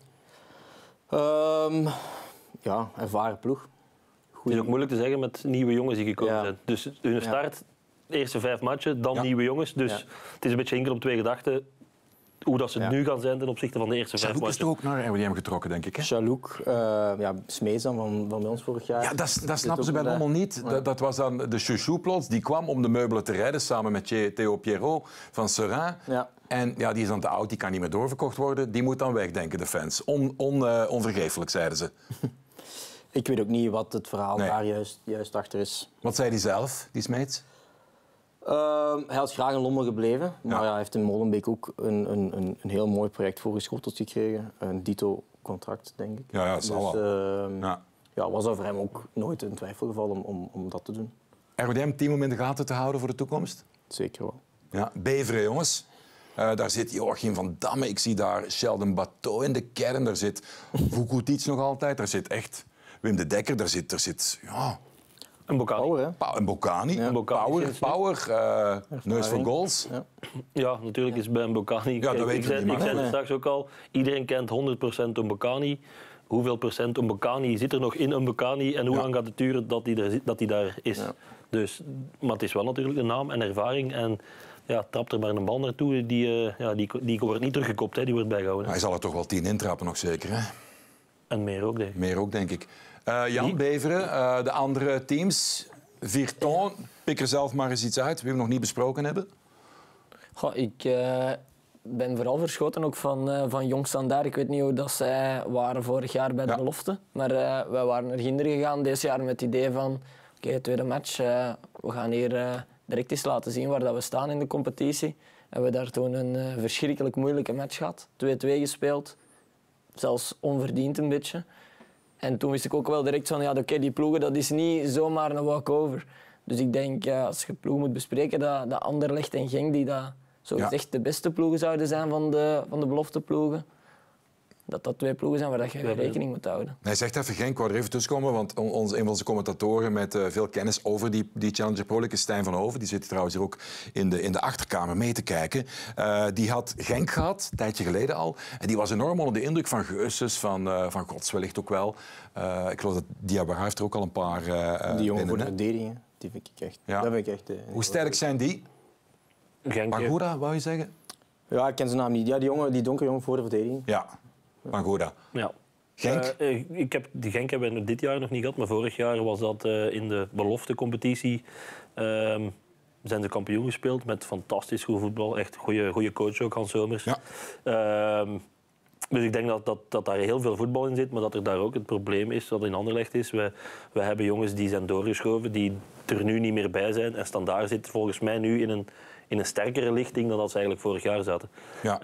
Ehm, ja, ervaren ploeg. Het is ook moeilijk te zeggen met nieuwe jongens die gekomen Ja. zijn. Dus hun start, de eerste vijf matchen, dan Ja. nieuwe jongens. Dus Ja. het is een beetje enkel op twee gedachten hoe dat ze Ja. nu gaan zijn ten opzichte van de eerste vijf Chalouk is matchen. toch ook naar RWDM getrokken, denk ik. Hè? Chalouk, eh ja, Smees dan van, van bij ons vorig jaar. Ja, dat, dat snappen ze bij. Lommel niet. Dat, dat was dan de chouchou plots. Die kwam om de meubelen te rijden samen met Theo Pierrot van Serain. Ja. En ja, die is dan te oud, die kan niet meer doorverkocht worden. Die moet dan weg, denken de fans. On, on, eh, onvergeeflijk, zeiden ze. Ik weet ook niet wat het verhaal Nee. daar juist, juist achter is. Wat zei hij zelf, die Smeets? Ehm, hij had graag in Lommel gebleven, maar Ja. ja, hij heeft in Molenbeek ook een, een, een, een heel mooi project voorgeschoteld gekregen. Een dito-contract, denk ik. Ja, ja, dat dus, zal wel. ehm, Ja. ja, was er voor hem ook nooit in twijfel gevallen om, om, om dat te doen. RWDM team om in de gaten te houden voor de toekomst? Zeker wel. Ja, Beveren, jongens. Eh, daar zit Joachim van Damme. Ik zie daar Sheldon Bateau in de kern. Daar zit Vukutic nog altijd. Daar zit echt Wim de Dekker, daar zit, daar zit ja, Een Bocani. Power, hè? Pa- een Bocani, Ja. Bocani power, power eh, neus voor goals. Ja. Ja, natuurlijk is bij een Bocani. Ja, dat weten ik zei, niet, ik het straks ook al. Iedereen kent 100% een Bocani. Hoeveel procent een Bocani zit er nog in een Bocani en hoe Ja. lang gaat het duren dat er, hij daar is? Ja. Dus, maar het is wel natuurlijk een naam en ervaring. En ja, trapt er maar een bal naartoe, die, eh, ja, die, die wordt niet teruggekopt, hè, die wordt bijgehouden. Hij zal er toch wel tien intrappen nog zeker, hè? En meer ook, denk ik. Meer ook, denk ik. Eh, Jan? Beveren, eh, de andere teams. Virton, pik er zelf maar eens iets uit, wie we nog niet besproken hebben. Goh, ik eh, ben vooral verschoten ook van, eh van Jong Standaard. Ik weet niet hoe dat zij waren vorig jaar bij de Ja. belofte. Maar eh, wij waren er ginder gegaan dit jaar met het idee van... Oké, tweede match. we gaan hier direct eens laten zien waar dat we staan in de competitie. En we daar toen een verschrikkelijk moeilijke match gehad. 2-2 gespeeld. Zelfs onverdiend een beetje. En toen wist ik ook wel direct van, ja, oké, die ploegen, dat is niet zomaar een walkover. Dus ik denk, ja, als je ploegen moet bespreken, dat, dat Anderlecht en Genk, die dat zogezegd de beste ploegen zouden zijn van de, van de belofteploegen, dat dat twee ploegen zijn waar dat je rekening moet houden. Hij zegt even Genk, ik wou er even tussenkomen, want on- ons, een van onze commentatoren met eh, veel kennis over die, die Challenger Pro League is Stijn van Hoven. Die zit trouwens hier ook in de, in de achterkamer mee te kijken. Eh, die had Genk gehad, een tijdje geleden al. En die was enorm onder de indruk van Geuses, van, eh van Gods wellicht ook wel. Eh, ik geloof dat Diawara heeft er ook al een paar eh, Die jongen voor de verdediging, die vind ik echt... Ja. Dat vind ik echt Hoe sterk zijn die? Genk, Bangura, wou je zeggen? Ja, ik ken zijn naam niet. Ja, die, jongen, die donkere jongen voor de verdediging. Ja, Bangura. Ja. Genk? Eh, eh, ik heb, die Genk hebben we dit jaar nog niet gehad, maar vorig jaar was dat eh, in de beloftecompetitie. Ehm zijn ze kampioen gespeeld met fantastisch goed voetbal. Echt goede, goede coach ook, Hans Somers. Ja. Ehm, dus ik denk dat, dat, dat daar heel veel voetbal in zit, maar dat er daar ook het probleem is dat in Anderlecht is. We, we hebben jongens die zijn doorgeschoven, die er nu niet meer bij zijn. En Standaard zit volgens mij nu in een, in een sterkere lichting dan dat ze eigenlijk vorig jaar zaten. Ja.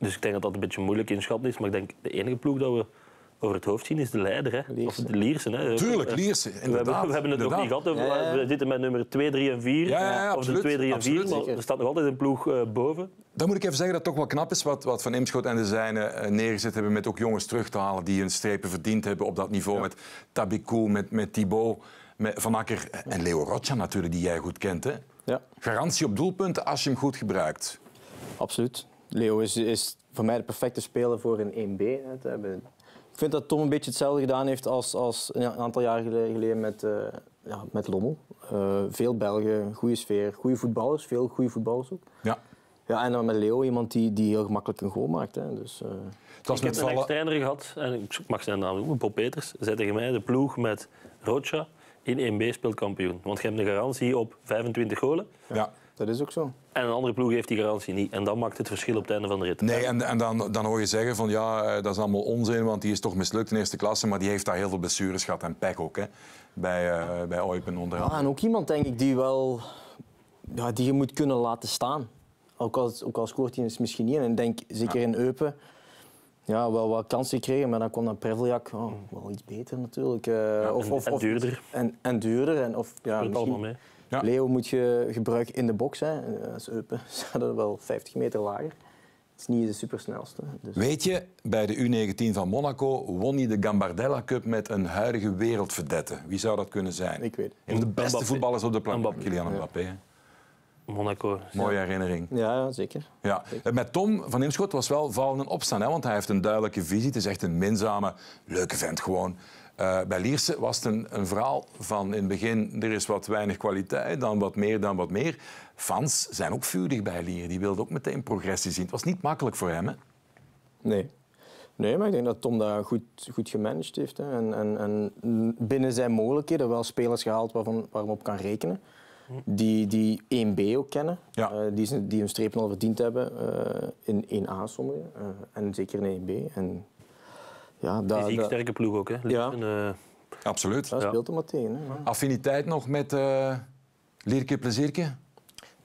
Dus ik denk dat dat een beetje moeilijk inschatten is. Maar ik denk de enige ploeg dat we over het hoofd zien is de leider. Hè? Lierse. Of de Lierse. Hè? Tuurlijk, Eh, Lierse, We hebben, inderdaad. we hebben het nog niet gehad over. Ja, ja. We zitten met nummer 2, 3 en 4. Ja, ja, ja, of absoluut, de 2, 3 en 4. absoluut. Maar er staat nog altijd een ploeg eh, boven. Dan moet ik even zeggen dat het toch wel knap is wat, wat Van Imschot en de zijnen eh, neergezet hebben met ook jongens terug te halen die hun strepen verdiend hebben op dat niveau. Met Tabikou, met, met Thibaut, met Van Akker en Leo Rocha natuurlijk, die jij goed kent. Hè? Ja, Garantie op doelpunten als je hem goed gebruikt. absoluut. Leo is, is voor mij de perfecte speler voor een 1B. hè, te hebben. Ik vind dat Tom een beetje hetzelfde gedaan heeft als, als een aantal jaar gele- geleden met, eh, ja, met Lommel. Eh, veel Belgen, goede sfeer, goede voetballers, veel goede voetballers ook. Ja. Ja, en dan met Leo iemand die, die heel gemakkelijk een goal maakt. Hè. Dus, eh, Het was ik heb met een ex-trainer gehad, en ik mag zijn naam noemen, Bob Peters. zei tegen mij, de ploeg met Rocha in 1B speelt kampioen. Want je hebt een garantie op 25 golen. Ja. Dat is ook zo. En een andere ploeg heeft die garantie niet. En dat maakt het verschil op het einde van de rit. Nee, en, en dan, dan hoor je zeggen van ja, eh, dat is allemaal onzin, want die is toch mislukt in eerste klasse, maar die heeft daar heel veel blessures gehad en pech ook, hè, bij, eh bij Eupen onder Ja, andere. en ook iemand denk ik die wel ja, die je moet kunnen laten staan. Ook al, ook al scoort hij misschien niet. En ik denk zeker in Eupen ja, wel wat kansen gekregen, maar dan kwam dan Preveljak oh, wel iets beter natuurlijk. Eh, en- en duurder. En, en duurder. En, of, ja, allemaal mee. Ja. Leo moet je gebruiken in de box. Hè. En Als Eupen staat er wel 50 meter lager. Het is niet de supersnelste. Dus. Weet je, bij de U19 van Monaco won hij de Gambardella Cup met een huidige wereldverdette. Wie zou dat kunnen zijn? Ik weet het. Een van de beste Mbappé. voetballers op de planeet. Mbappé. Kylian Mbappé. Monaco. Mooie herinnering. Ja, ja, zeker. Ja. Met Tom van Imschot was wel vallen en opstaan, hè, want hij heeft een duidelijke visie. Het is echt een minzame, leuke vent gewoon. Eh, bij Lierse was het een, een verhaal van in het begin, er is wat weinig kwaliteit, dan wat meer, dan wat meer. Fans zijn ook vurig bij Lier, die wilden ook meteen progressie zien. Het was niet makkelijk voor hem. Hè? Nee. Nee, maar ik denk dat Tom dat goed, goed gemanaged heeft. Hè. En, en, en binnen zijn mogelijkheden wel spelers gehaald waarvan, waar we op kan rekenen. Die, die 1B ook kennen. Ja. Eh, die, die hun strepen al verdiend hebben eh, in 1A sommigen. en zeker in 1B. En, ja, dat, Fysiek dat, sterke ploeg ook. Hè. Ja. Eh, Absoluut. dat Ja. speelt er maar tegen. Hè. Affiniteit nog met eh Lierke Plezierke?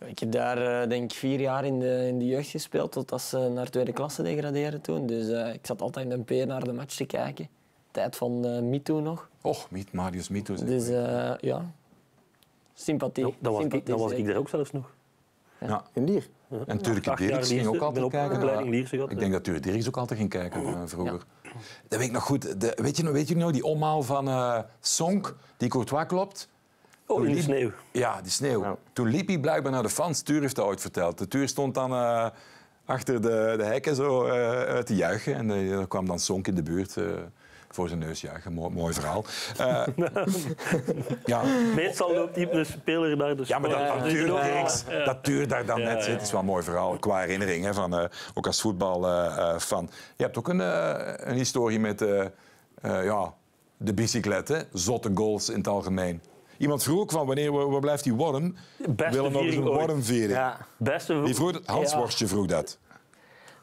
Ik heb daar eh, denk ik vier jaar in de, in de jeugd gespeeld, totdat ze naar tweede klasse degradeerden toen. Dus eh, ik zat altijd in de P naar de match te kijken. Tijd van eh Mito nog. Och, Miet, Marius Mito. Dus ja, sympathie. dan was, ik, Sympathie dan was ik daar ook zelfs nog. Ja. In Lier. En Turk Dirks ging ook altijd kijken. Ik denk dat Turk Dirks ook altijd ging kijken vroeger. Dat weet ik nog goed. De, weet, je, nog- weet je nog die omhaal van eh Sonk, die Courtois klopt? Oh, in de liep- sneeuw. Ja, die sneeuw. Ja. Toen liep hij blijkbaar naar de fans. Tuur heeft dat ooit verteld. De Tuur stond dan eh, achter de, de hekken zo eh, te juichen. En er kwam dan Sonk in de buurt voor zijn neus juichen. Mooi, mooi verhaal. Eh, ja. Meestal loopt die een speler naar de Ja, maar dat, dat, Dus Tuur, ook- Dirks, dat Tuur daar dan Ja, net ja. zit, is wel een mooi verhaal. Qua herinnering, hè, van, eh, ook als voetbalfan. Je hebt ook een, eh, een historie met eh, eh, ja, de bicyclet, hè? zotte goals in het algemeen. Iemand vroeg ook van wanneer waar blijft die worm? Beste Willen nog eens een wormviering. Ja. Beste Die vroeg, het- Hans Worstje vroeg dat.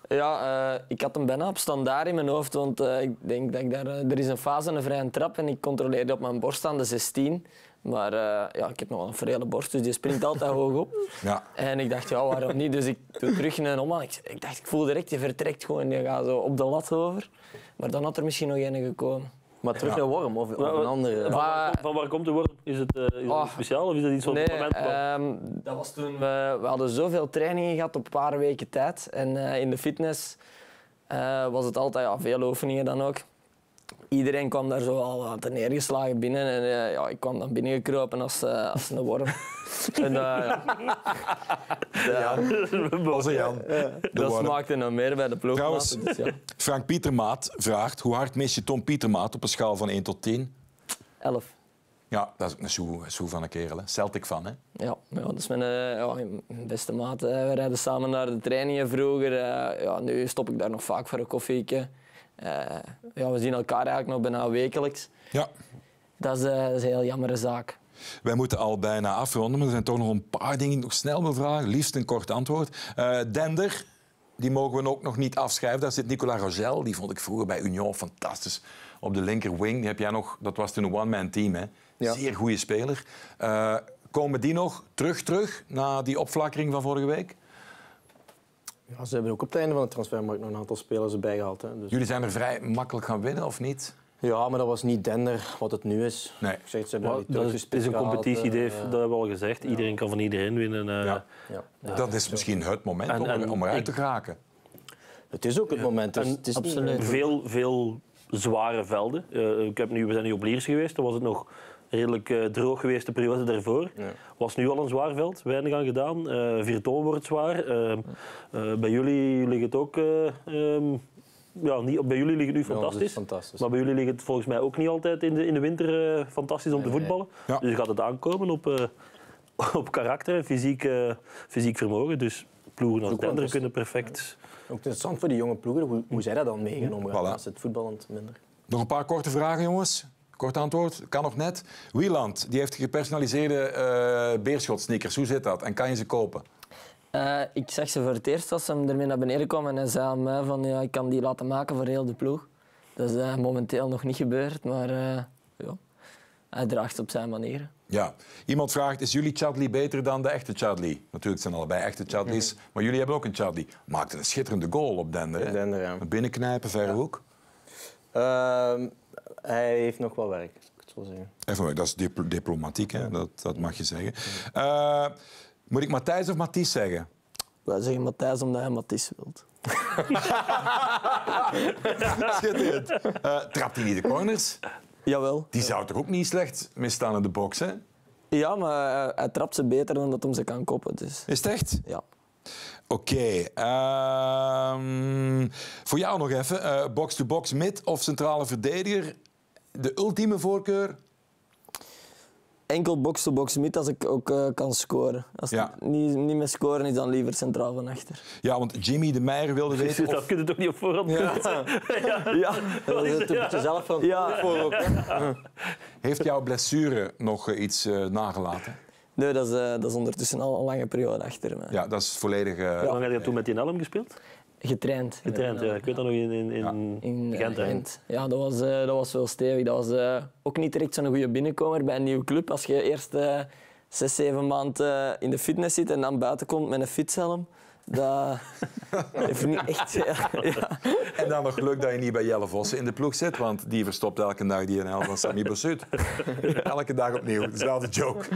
Ja, eh, ik had hem bijna op standaard in mijn hoofd, want eh, ik denk dat ik daar... eh, er is een fase en een vrije trap en ik controleerde op mijn borst aan de 16. Maar ja, ik heb nog wel een vrede borst, dus die springt altijd hoog op. Ja. En ik dacht, ja, waarom niet? Dus ik doe terug in een omhaal. Ik, ik dacht, ik voel direct, je vertrekt gewoon, je gaat zo op de lat over. Maar dan had er misschien nog een gekomen. Maar terug naar Worm of, een andere. Van, waar komt- van waar komt de worm? Is het, eh, is het Oh. speciaal of is dat iets van Nee, het moment? ehm, dat was toen we, we hadden zoveel trainingen gehad op een paar weken tijd. En eh, in de fitness eh, was het altijd ja, veel oefeningen dan ook. Iedereen kwam daar zo al wat neergeslagen binnen en eh, ja, ik kwam dan binnengekropen als, eh, als een worm. en, eh, ja. Ja, Onze Jan. Dat worm. smaakte nog meer bij de ploeg. Trouwens, Dus, ja. Frank Pietermaat vraagt, hoe hard mis je Tom Pietermaat op een schaal van 1 tot 10? Elf. Ja, dat is ook een soe, soe van een kerel. Hè. Celtic van, hè? Ja, ja, dat is mijn, eh, ja, mijn beste maat. We rijden samen naar de trainingen vroeger. eh. ja, nu stop ik daar nog vaak voor een koffietje. Eh, ja, we zien elkaar eigenlijk nog bijna wekelijks. Ja. Dat is, eh, dat is een heel jammere zaak. Wij moeten al bijna afronden, maar er zijn toch nog een paar dingen die ik nog snel wil vragen. Liefst een kort antwoord. Eh, Dender, die mogen we ook nog niet afschrijven. Daar zit Nicolas Rogel, die vond ik vroeger bij Union fantastisch. Op de linker wing, die heb jij nog, dat was toen een one-man team. Hè? Ja. Zeer goede speler. Eh, komen die nog terug, terug, na die opflakkering van vorige week? Ja, ze hebben ook op het einde van de transfermarkt nog een aantal spelers erbij gehaald. Hè. Dus... Jullie zijn er vrij makkelijk gaan winnen, of niet? Ja, maar dat was niet Dender wat het nu is. Nee. Ik zeg, ze Maar dat is, Turkse het is een competitie, eh, Dave. Dat hebben we al gezegd. Iedereen kan van iedereen winnen. eh. Ja. ja. dat is misschien het moment En- om, er- en om eruit ik- te geraken. Het is ook het moment. Dus En het is niet- absoluut. Veel, veel zware velden. Eh, ik heb nu, we zijn nu op Liers geweest. Dan was het nog redelijk eh, droog geweest de periode daarvoor. Ja. Was nu al een zwaar veld. Weinig aan gedaan. Eh Virton wordt zwaar. Eh, eh, bij jullie ligt het ook... eh, ehm, ja, niet, bij jullie ligt het nu Ja, fantastisch. Maar bij jullie ligt het volgens mij ook niet altijd in de, in de winter eh, fantastisch om te Nee, voetballen. Ja. Dus gaat het aankomen op, eh, op karakter en fysiek, fysiek vermogen. Dus ploegen als Dender kunnen perfect... Ook interessant voor die jonge ploegen, hoe, hoe zij dat dan mee gaan omgaan. Voilà. Als het voetballend minder. Nog een paar korte vragen, jongens. Kort antwoord, kan nog net. Wieland, die heeft gepersonaliseerde eh beerschotsneakers. Hoe zit dat? En kan je ze kopen? Eh, ik zag ze voor het eerst als ze ermee naar beneden kwam en hij zei aan mij van ja, ik kan die laten maken voor heel de ploeg. Dat is eh, momenteel nog niet gebeurd, maar eh, ja, hij draagt ze op zijn manier. Ja. Iemand vraagt, is jullie Chadli beter dan de echte Chadli? Natuurlijk het zijn allebei echte Chadli's, maar jullie hebben ook een Chadli. Maakte een schitterende goal op Dender. Dender, ja. Binnenknijpen, verre hoek. Hij heeft nog wel werk, ik het zo zeggen. Even, dat is dipl- diplomatiek, hè? Dat, dat mag je zeggen. Eh, moet ik Matthijs of Mathies zeggen? Wij zeggen Matthijs omdat hij Matthijs wilt. Schitterend. Eh, trapt hij niet de corners? Jawel. Die zou toch ook niet slecht misstaan in de box, hè? Ja, maar hij, hij trapt ze beter dan dat hij ze kan koppen. Dus Is het echt? ja. Oké. ehm, voor jou nog even. eh, Box-to-box mid of centrale verdediger? De ultieme voorkeur? Enkel box-to-box mid als ik ook eh, kan scoren. Als Ja. het niet, niet meer scoren is, dan liever centraal van achter. Ja, want Jimmy de Meijer wilde weten dat of... kun je toch niet op voorhand Ja. ja. Dat is een beetje zelf van Ja. voor ook. hè. Heeft jouw blessure nog eh, iets eh, nagelaten? Nee, dat is, eh, dat is ondertussen al een lange periode achter me. Ja, dat is volledig... eh, Hoe lang heb je toen met die Elm gespeeld? Getraind. Getraind, ja. Ik weet dat nog in, in, in, In eh, Gent. Gent. Ja, dat was, eh, dat was wel stevig. Dat was eh, ook niet direct zo'n goede binnenkomer bij een nieuwe club. Als je eerst eh, zes, zeven maanden in de fitness zit en dan buiten komt met een fietshelm. Dat heeft niet echt... Ja. En dan nog geluk dat je niet bij Jelle Vossen in de ploeg zit, want die verstopt elke dag die NL van Sami Bossut. elke dag opnieuw, dezelfde joke.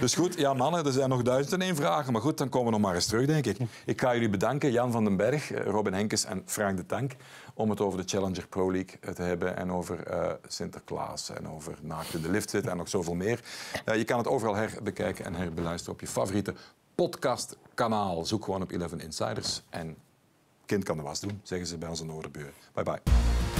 Dus goed, ja mannen, er zijn nog duizend en één vragen. Maar goed, dan komen we nog maar eens terug, denk ik. Ik ga jullie bedanken, Jan van den Berg, eh, Robin Henkes en Frank de Tank, om het over de Challenger Pro League eh, te hebben en over eh, Sinterklaas en over naakt in de lift zitten en nog zoveel meer. Je kan het overal herbekijken en herbeluisteren op je favoriete podcastkanaal. Zoek gewoon op 11 Insiders en kind kan de was doen, zeggen ze bij onze Noorderburen. Bye bye.